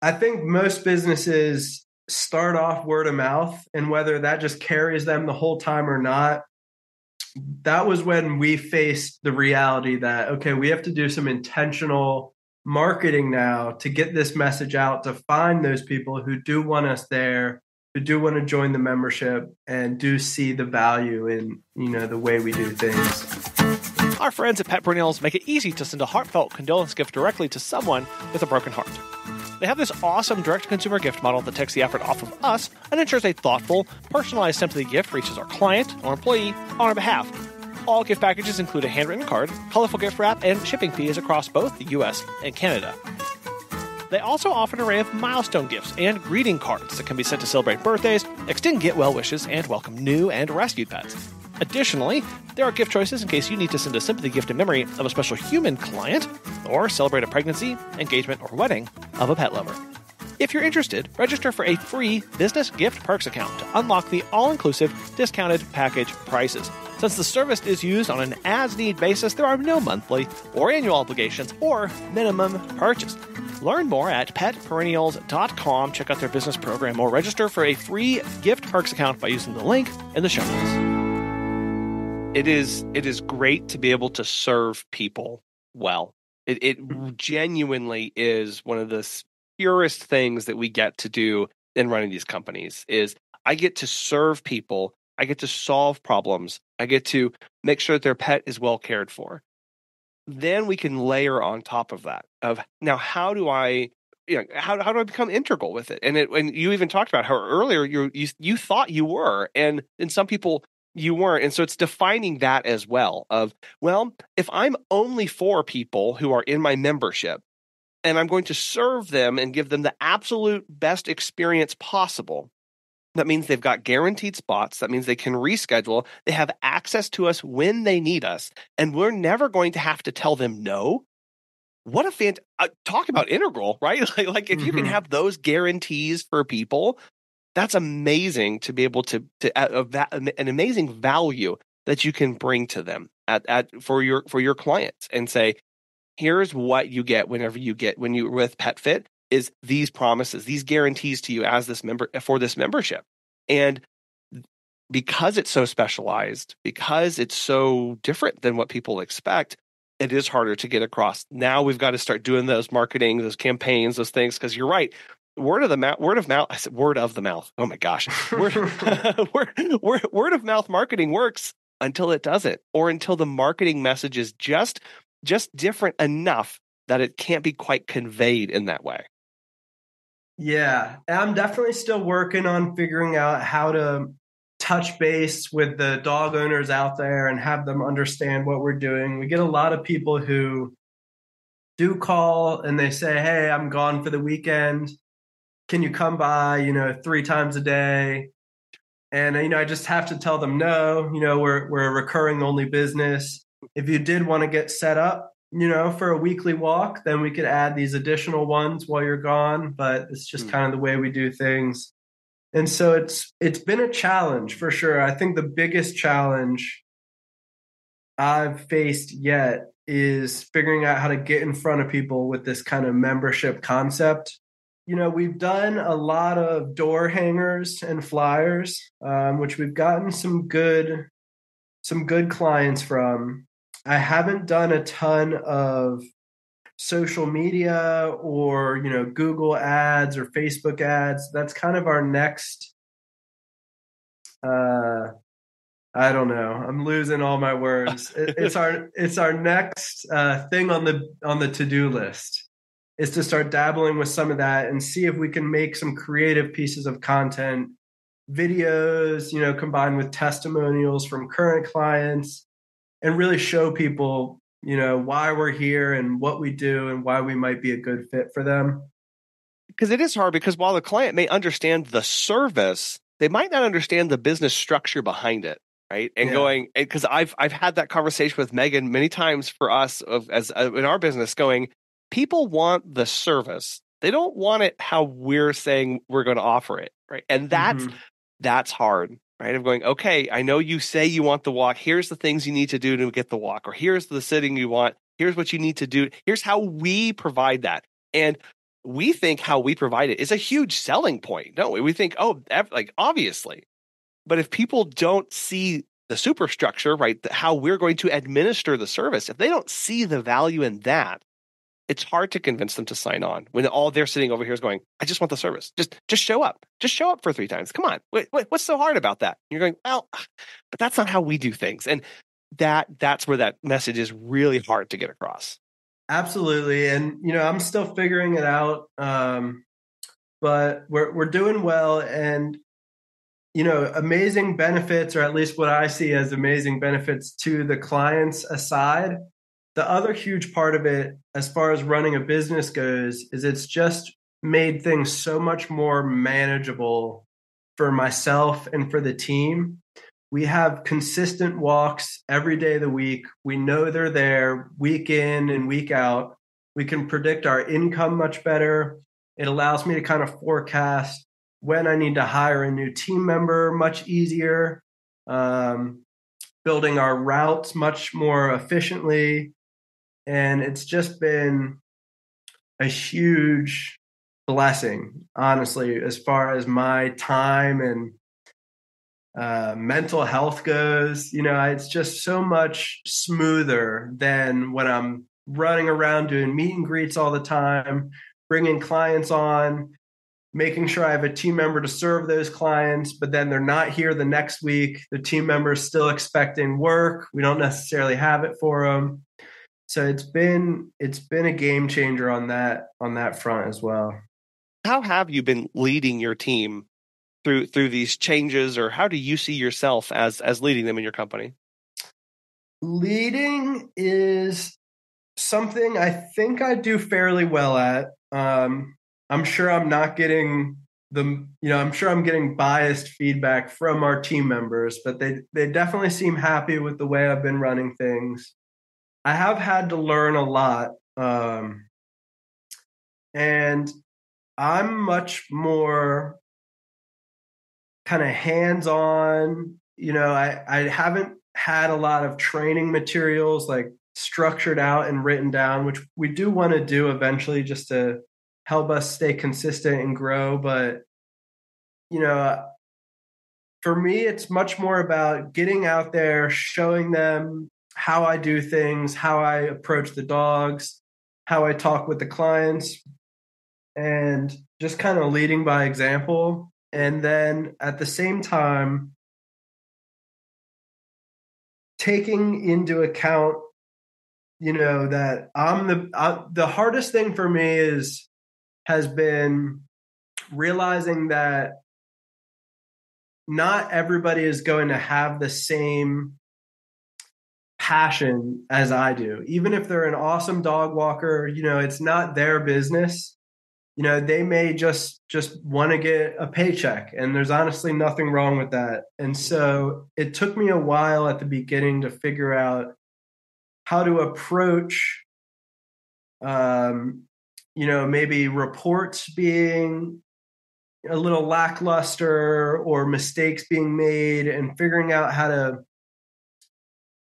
i think most businesses start off word of mouth and whether that just carries them the whole time or not that was when we faced the reality that okay we have to do some intentional marketing now to get this message out to find those people who do want us there who do want to join the membership and do see the value in you know the way we do things our friends at pet perennials make it easy to send a heartfelt condolence gift directly to someone with a broken heart they have this awesome direct to consumer gift model that takes the effort off of us and ensures a thoughtful, personalized sympathy gift reaches our client or employee on our behalf. All gift packages include a handwritten card, colorful gift wrap, and shipping fees across both the US and Canada. They also offer an array of milestone gifts and greeting cards that can be sent to celebrate birthdays, extend get well wishes, and welcome new and rescued pets. Additionally, there are gift choices in case you need to send a sympathy gift in memory of a special human client, or celebrate a pregnancy, engagement, or wedding of a pet lover. If you're interested, register for a free business gift perks account to unlock the all inclusive discounted package prices. Since the service is used on an as need basis, there are no monthly or annual obligations or minimum purchase. Learn more at petperennials.com, check out their business program, or register for a free gift perks account by using the link in the show notes it is it is great to be able to serve people well. It, it mm-hmm. genuinely is one of the purest things that we get to do in running these companies. Is I get to serve people, I get to solve problems, I get to make sure that their pet is well cared for. Then we can layer on top of that of now how do I you know, how how do I become integral with it? And it and you even talked about how earlier you you you thought you were, and and some people you weren't. And so it's defining that as well of, well, if I'm only for people who are in my membership and I'm going to serve them and give them the absolute best experience possible, that means they've got guaranteed spots. That means they can reschedule. They have access to us when they need us. And we're never going to have to tell them no. What a fant uh, talk about integral, right? like, like if mm-hmm. you can mm-hmm. have those guarantees for people, that's amazing to be able to to uh, an amazing value that you can bring to them at, at for your for your clients and say, here's what you get whenever you get when you're with PetFit is these promises, these guarantees to you as this member for this membership. And because it's so specialized, because it's so different than what people expect, it is harder to get across. Now we've got to start doing those marketing, those campaigns, those things. Because you're right, word of the mouth, word of mouth. I said word of the mouth. Oh my gosh, word, word, word, word of mouth marketing works until it doesn't, or until the marketing message is just just different enough that it can't be quite conveyed in that way. Yeah, I'm definitely still working on figuring out how to touch base with the dog owners out there and have them understand what we're doing. We get a lot of people who do call and they say, "Hey, I'm gone for the weekend. Can you come by, you know, 3 times a day?" And you know, I just have to tell them no, you know, we're we're a recurring only business. If you did want to get set up, you know, for a weekly walk, then we could add these additional ones while you're gone. But it's just mm. kind of the way we do things. And so it's it's been a challenge for sure. I think the biggest challenge I've faced yet is figuring out how to get in front of people with this kind of membership concept. You know, we've done a lot of door hangers and flyers, um, which we've gotten some good some good clients from I haven't done a ton of social media or you know Google ads or Facebook ads. That's kind of our next. Uh, I don't know. I'm losing all my words. It, it's our it's our next uh, thing on the on the to do list is to start dabbling with some of that and see if we can make some creative pieces of content, videos, you know, combined with testimonials from current clients and really show people, you know, why we're here and what we do and why we might be a good fit for them. Because it is hard because while the client may understand the service, they might not understand the business structure behind it right and yeah. going because i've i've had that conversation with megan many times for us of as uh, in our business going people want the service they don't want it how we're saying we're going to offer it right and that's mm-hmm. that's hard right? Of going, okay, I know you say you want the walk. Here's the things you need to do to get the walk, or here's the sitting you want. Here's what you need to do. Here's how we provide that. And we think how we provide it is a huge selling point, don't we? We think, oh, like obviously. But if people don't see the superstructure, right, how we're going to administer the service, if they don't see the value in that, it's hard to convince them to sign on when all they're sitting over here is going, I just want the service. Just just show up. Just show up for three times. Come on. Wait, wait, what's so hard about that? And you're going, well, but that's not how we do things. And that that's where that message is really hard to get across. Absolutely. And you know, I'm still figuring it out. Um, but we're we're doing well and you know, amazing benefits, or at least what I see as amazing benefits to the clients aside the other huge part of it, as far as running a business goes, is it's just made things so much more manageable for myself and for the team. We have consistent walks every day of the week. We know they're there week in and week out. We can predict our income much better. It allows me to kind of forecast when I need to hire a new team member much easier, um, building our routes much more efficiently, and it's just been a huge blessing, honestly, as far as my time and uh, mental health goes. You know, it's just so much smoother than when I'm running around doing meet and greets all the time, bringing clients on, making sure I have a team member to serve those clients, but then they're not here the next week. The team member is still expecting work. We don't necessarily have it for them. So it's been it's been a game changer on that on that front as well. How have you been leading your team through through these changes or how do you see yourself as as leading them in your company? Leading is something i think i do fairly well at. Um, i'm sure i'm not getting the you know i'm sure i'm getting biased feedback from our team members but they they definitely seem happy with the way i've been running things I have had to learn a lot. Um, and I'm much more kind of hands on. You know, I, I haven't had a lot of training materials like structured out and written down, which we do want to do eventually just to help us stay consistent and grow. But, you know, for me, it's much more about getting out there, showing them how I do things, how I approach the dogs, how I talk with the clients, and just kind of leading by example. And then at the same time, taking into account, you know, that I'm the the hardest thing for me is has been realizing that not everybody is going to have the same passion as I do. Even if they're an awesome dog walker, you know, it's not their business. You know, they may just just want to get a paycheck and there's honestly nothing wrong with that. And so it took me a while at the beginning to figure out how to approach um you know, maybe reports being a little lackluster or mistakes being made and figuring out how to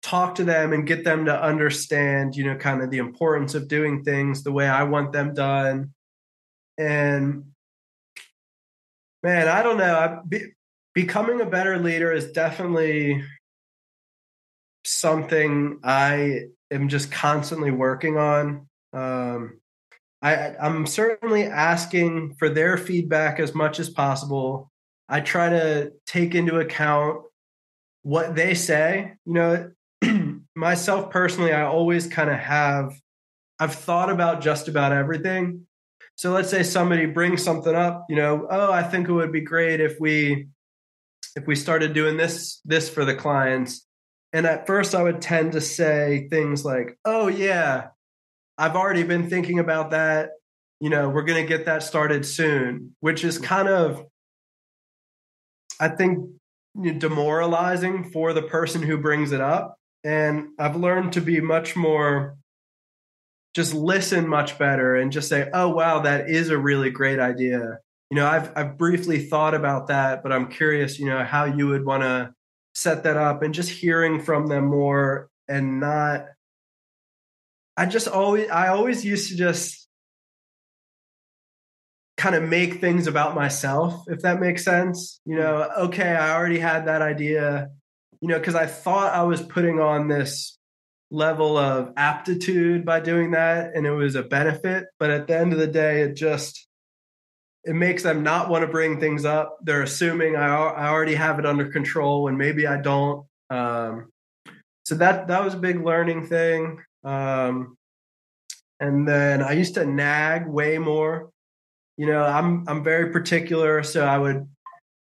talk to them and get them to understand, you know, kind of the importance of doing things the way I want them done. And man, I don't know. Be, becoming a better leader is definitely something I am just constantly working on. Um, I, I'm certainly asking for their feedback as much as possible. I try to take into account what they say. You know, myself personally, I always kind of have, I've thought about just about everything. So let's say somebody brings something up, you know, oh, I think it would be great if we, if we started doing this, this for the clients. And at first I would tend to say things like, oh, yeah, I've already been thinking about that. You know, we're going to get that started soon, which is mm. kind of, I think, demoralizing for the person who brings it up and I've learned to be much more just listen much better and just say, "Oh wow, that is a really great idea." You know, I've I've briefly thought about that, but I'm curious, you know, how you would want to set that up and just hearing from them more and not I just always I always used to just kind of make things about myself if that makes sense. You know, okay, I already had that idea you know, because I thought I was putting on this level of aptitude by doing that and it was a benefit. But at the end of the day, it just, it makes them not want to bring things up. They're assuming I, I already have it under control and maybe I don't. Um, so that that was a big learning thing. Um, and then I used to nag way more. You know, I'm I'm very particular, so I would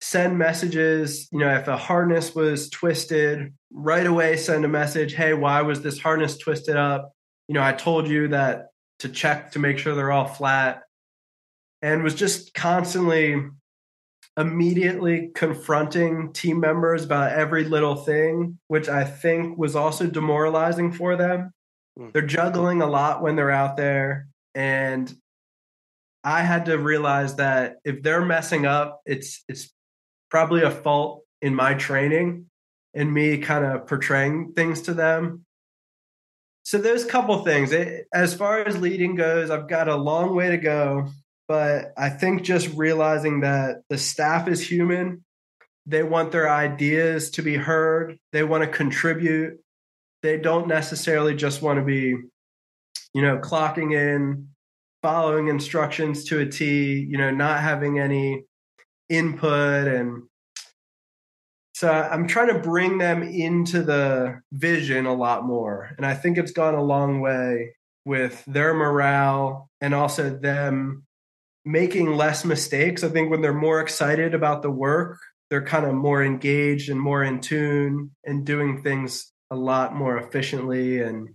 send messages. You know, if a harness was twisted, right away send a message, hey, why was this harness twisted up? You know, I told you that to check to make sure they're all flat. And was just constantly immediately confronting team members about every little thing, which I think was also demoralizing for them. Mm. They're juggling a lot when they're out there. And I had to realize that if they're messing up, it's it's probably a fault in my training and me kind of portraying things to them. So those couple things. It, as far as leading goes, I've got a long way to go, but I think just realizing that the staff is human, they want their ideas to be heard, they want to contribute. They don't necessarily just want to be, you know, clocking in, following instructions to a T, you know, not having any input and so I'm trying to bring them into the vision a lot more. And I think it's gone a long way with their morale and also them making less mistakes. I think when they're more excited about the work, they're kind of more engaged and more in tune and doing things a lot more efficiently and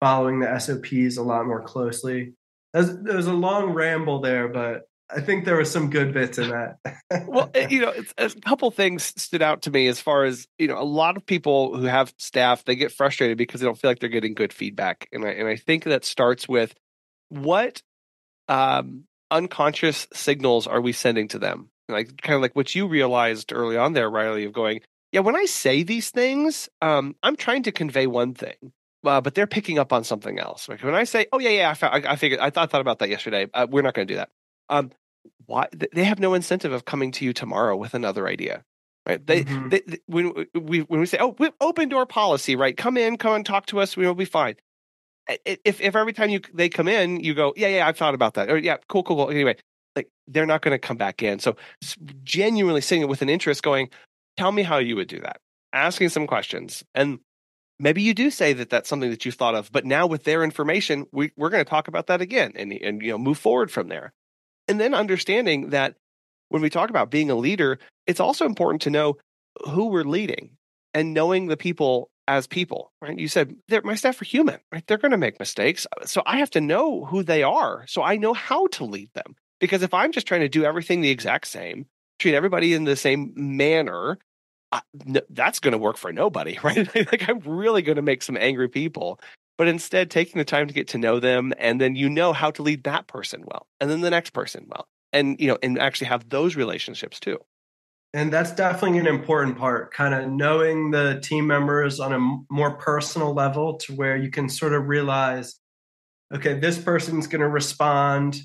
following the SOPs a lot more closely. There was a long ramble there, but I think there were some good bits in that. well, eh, you know, a couple things stood out to me as far as you know. A lot of people who have staff they get frustrated because they don't feel like they're getting good feedback, and I and I think that starts with what um, unconscious signals are we sending to them? Like kind of like what you realized early on there, Reilly, of going, yeah, when I say these things, um, I'm trying to convey one thing, uh, but they're picking up on something else. Like when I say, "Oh yeah, yeah," I, I, I figured, I thought, thought about that yesterday. Uh, we're not going to do that um, why they have no incentive of coming to you tomorrow with another idea right? They, mm-hmm. they, they, when we when we say oh open door policy right? Come in come and talk to us we will be fine. If if every time you they come in you go yeah yeah i've thought about that or yeah cool cool, cool. anyway like they're not going to come back in. So genuinely sitting with an interest going tell me how you would do that. Asking some questions. And maybe you do say that that's something that you thought of but now with their information we, we're going to talk about that again and, and you know move forward from there and then understanding that when we talk about being a leader, it's also important to know who we're leading and knowing the people as people, right? You said my staff are human, right? They're going to make mistakes. Uh, so I have to know who they are so I know how to lead them. Because if I'm just trying to do everything the exact same, treat everybody in the same manner, that's going to work for nobody, right? like I'm really going to make some angry people but instead taking the time to get to know them and then you know how to lead that person well and then the next person well and you know and actually have those relationships too. And that's definitely an important part kind of knowing the team members on a more personal level to where you can sort of realize okay this person's going to respond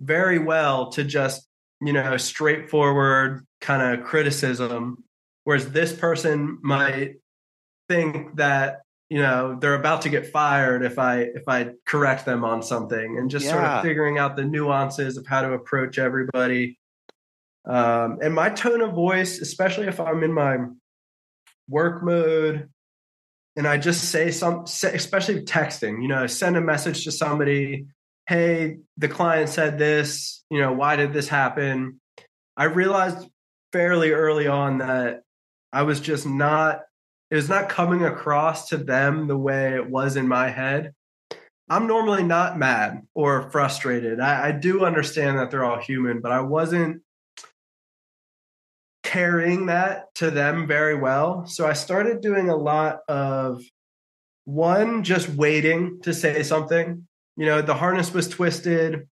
very well to just you know straightforward kind of criticism whereas this person might think that you know they're about to get fired if i if i correct them on something and just yeah. sort of figuring out the nuances of how to approach everybody um, and my tone of voice especially if i'm in my work mode and i just say some say, especially texting you know send a message to somebody hey the client said this you know why did this happen i realized fairly early on that i was just not it was not coming across to them the way it was in my head. I'm normally not mad or frustrated. I, I do understand that they're all human, but I wasn't carrying that to them very well. So I started doing a lot of one, just waiting to say something. You know, the harness was twisted.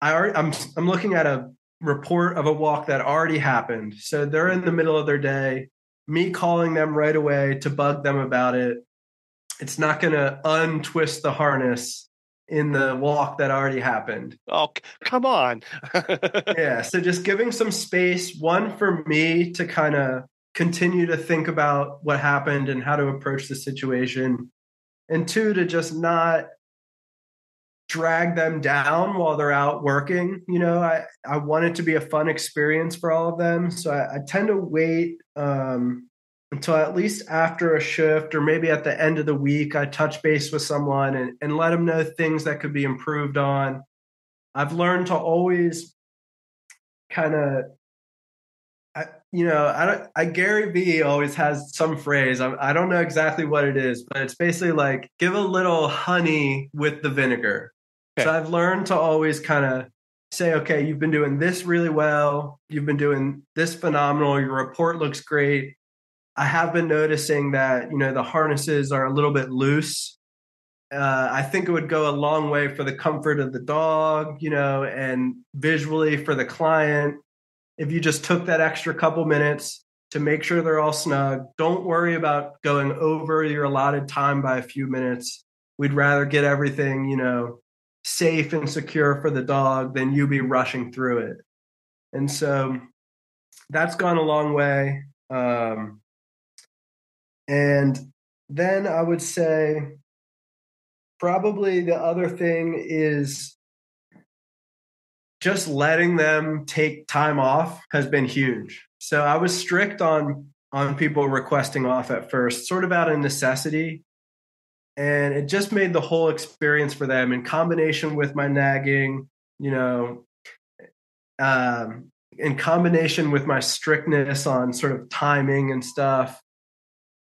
I already, I'm I'm looking at a report of a walk that already happened. So they're in the middle of their day me calling them right away to bug them about it, it's not going to untwist the harness in the walk that already happened. Oh, come on. yeah. So just giving some space, one for me to kind of continue to think about what happened and how to approach the situation. And two, to just not drag them down while they're out working. You know, I, I want it to be a fun experience for all of them. So I, I tend to wait um, until at least after a shift or maybe at the end of the week, I touch base with someone and, and let them know things that could be improved on. I've learned to always kind of I, you know, I don't. I Gary Vee always has some phrase. I, I don't know exactly what it is, but it's basically like give a little honey with the vinegar. Okay. So I've learned to always kind of say, okay, you've been doing this really well. You've been doing this phenomenal. Your report looks great. I have been noticing that, you know, the harnesses are a little bit loose. Uh, I think it would go a long way for the comfort of the dog, you know, and visually for the client. If you just took that extra couple minutes to make sure they're all snug, don't worry about going over your allotted time by a few minutes. We'd rather get everything, you know, safe and secure for the dog than you be rushing through it. And so that's gone a long way. Um, and then I would say probably the other thing is just letting them take time off has been huge. So I was strict on on people requesting off at first, sort of out of necessity. And it just made the whole experience for them in combination with my nagging, you know, um, in combination with my strictness on sort of timing and stuff,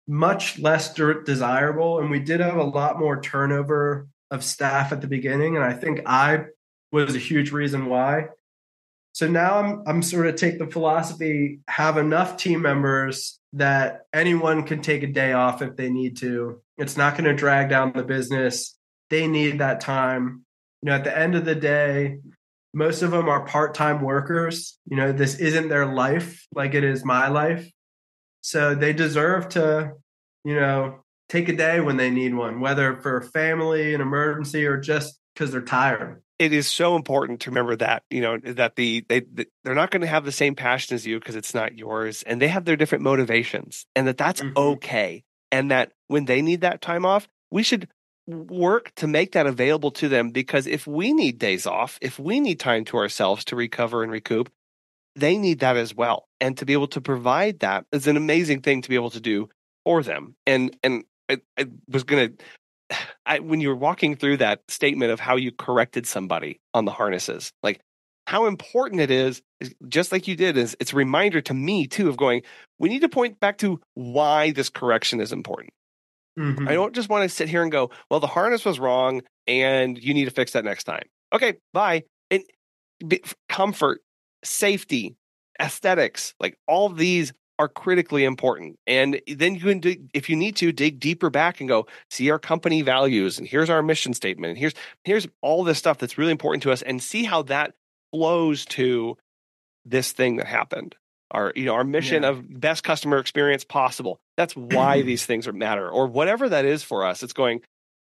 much less de- desirable. And we did have a lot more turnover of staff at the beginning. And I think I was a huge reason why. So now I'm I'm sort of take the philosophy have enough team members that anyone can take a day off if they need to. It's not going to drag down the business. They need that time. You know, at the end of the day, most of them are part-time workers. You know, this isn't their life like it is my life. So they deserve to, you know, take a day when they need one, whether for family, an emergency, or just because they're tired it is so important to remember that you know that the they they're not going to have the same passion as you because it's not yours and they have their different motivations and that that's mm-hmm. okay and that when they need that time off we should work to make that available to them because if we need days off if we need time to ourselves to recover and recoup they need that as well and to be able to provide that is an amazing thing to be able to do for them and and I, I was going to I, when you were walking through that statement of how you corrected somebody on the harnesses, like how important it is, is just like you did, is it's a reminder to me too of going, we need to point back to why this correction is important. Mm-hmm. I don't just want to sit here and go, well, the harness was wrong and you need to fix that next time. Okay, bye. And comfort, safety, aesthetics, like all these are critically important. And then you can, dig, if you need to, dig deeper back and go see our company values, and here's our mission statement, and here's here's all this stuff that's really important to us, and see how that flows to this thing that happened. Our you know our mission yeah. of best customer experience possible. That's why these things are matter, or whatever that is for us. It's going.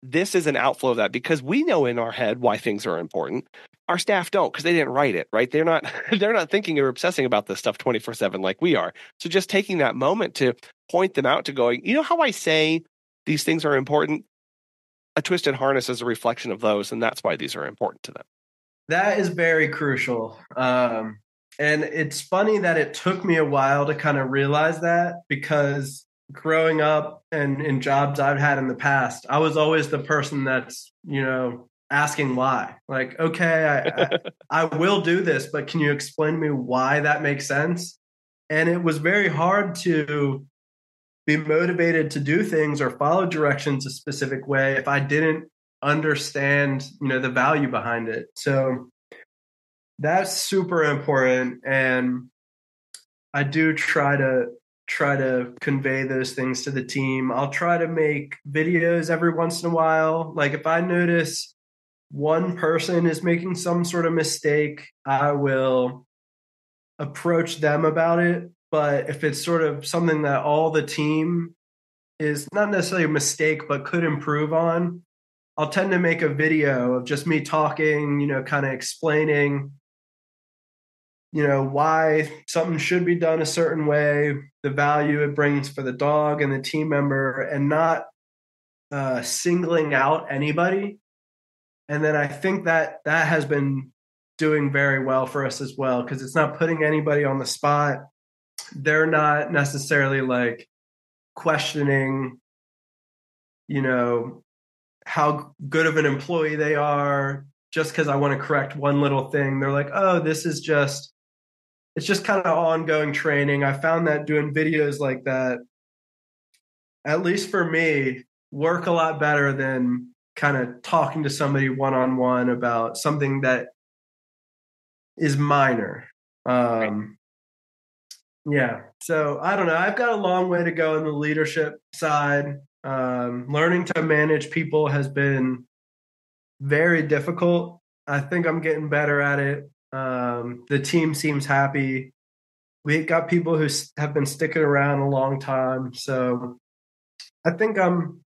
This is an outflow of that because we know in our head why things are important. Our staff don't because they didn't write it right? They're not they're not thinking or obsessing about this stuff 24 7 like we are. So just taking that moment to point them out to going you know how i say these things are important? A twisted harness is a reflection of those and that's why these are important to them. That is very crucial um, and it's funny that it took me a while to kind of realize that because growing up and in jobs i've had in the past i was always the person that's you know asking why. Like, okay, I, I, I will do this, but can you explain to me why that makes sense? And it was very hard to be motivated to do things or follow directions a specific way if I didn't understand, you know, the value behind it. So that's super important and I do try to try to convey those things to the team. I'll try to make videos every once in a while. Like if I notice one person is making some sort of mistake, I will approach them about it. But if it's sort of something that all the team is not necessarily a mistake, but could improve on, I'll tend to make a video of just me talking, you know, kind of explaining, you know, why something should be done a certain way, the value it brings for the dog and the team member, and not uh, singling out anybody and then I think that that has been doing very well for us as well because it's not putting anybody on the spot. They're not necessarily like questioning, you know, how good of an employee they are just because I want to correct one little thing. They're like, oh, this is just, it's just kind of ongoing training. I found that doing videos like that, at least for me, work a lot better than kind of talking to somebody one on one about something that is minor. Um, yeah. So I don't know. I've got a long way to go in the leadership side. Um, learning to manage people has been very difficult. I think I'm getting better at it. Um, the team seems happy. We've got people who have been sticking around a long time. So I think I'm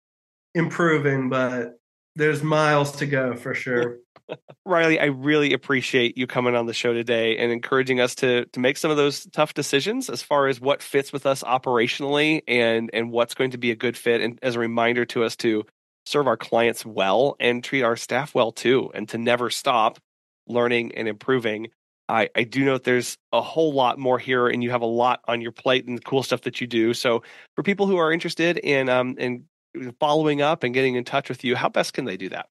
improving, but there's miles to go for sure. Reilly, I really appreciate you coming on the show today and encouraging us to to make some of those tough decisions as far as what fits with us operationally and and what's going to be a good fit and as a reminder to us to serve our clients well and treat our staff well too and to never stop learning and improving. I, I do know that there's a whole lot more here, and you have a lot on your plate and the cool stuff that you do. So, for people who are interested in um in following up and getting in touch with you, how best can they do that?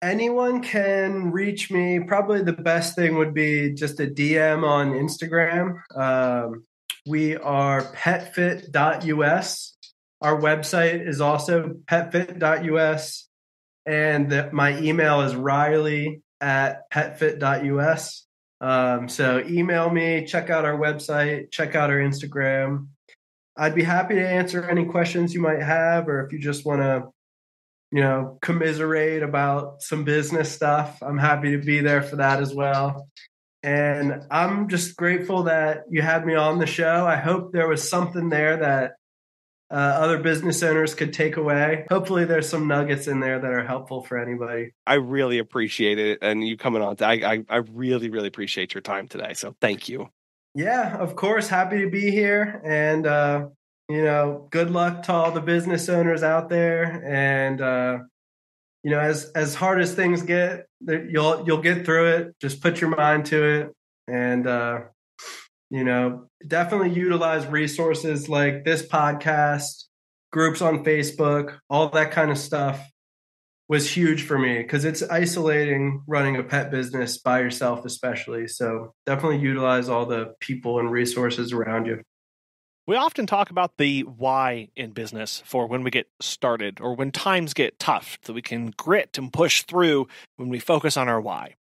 Anyone can reach me. Probably the best thing would be just a DM on Instagram. Um, we are petfit.us. Our website is also petfit.us. And the, my email is reilly at petfit.us. Um, so email me, check out our website, check out our Instagram. I'd be happy to answer any questions you might have, or if you just want to, you know, commiserate about some business stuff, I'm happy to be there for that as well. And I'm just grateful that you had me on the show. I hope there was something there that uh, other business owners could take away. Hopefully, there's some nuggets in there that are helpful for anybody. I really appreciate it, and you coming on. I, I, I really really appreciate your time today. So thank you. Yeah, of course, happy to be here, and uh, you know, good luck to all the business owners out there, and uh, you know, as as hard as things get, you'll you'll get through it. Just put your mind to it, and uh, you know, definitely utilize resources like this podcast, groups on Facebook, all that kind of stuff was huge for me because it's isolating running a pet business by yourself, especially. So definitely utilize all the people and resources around you. We often talk about the why in business for when we get started or when times get tough, that we can grit and push through when we focus on our why.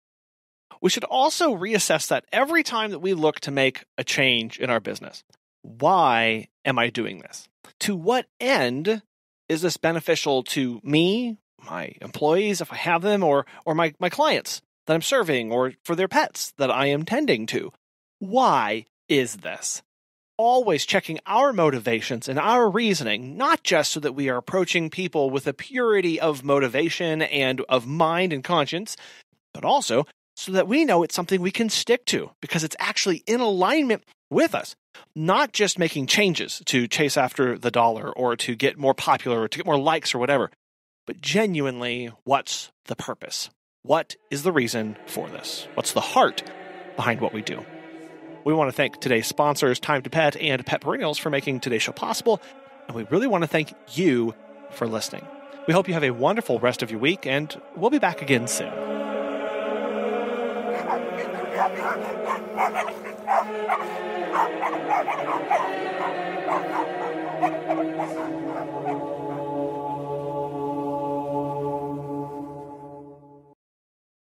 We should also reassess that every time that we look to make a change in our business. Why am I doing this? To what end is this beneficial to me, my employees, if I have them, or, or my, my clients that I'm serving, or for their pets that I am tending to? Why is this? Always checking our motivations and our reasoning, not just so that we are approaching people with a purity of motivation and of mind and conscience, but also so that we know it's something we can stick to because it's actually in alignment with us, not just making changes to chase after the dollar or to get more popular or to get more likes or whatever, but genuinely, what's the purpose? What is the reason for this? What's the heart behind what we do? We want to thank today's sponsors, Time to Pet and Pet Perennials, for making today's show possible. And we really want to thank you for listening. We hope you have a wonderful rest of your week, and we'll be back again soon. Thank you.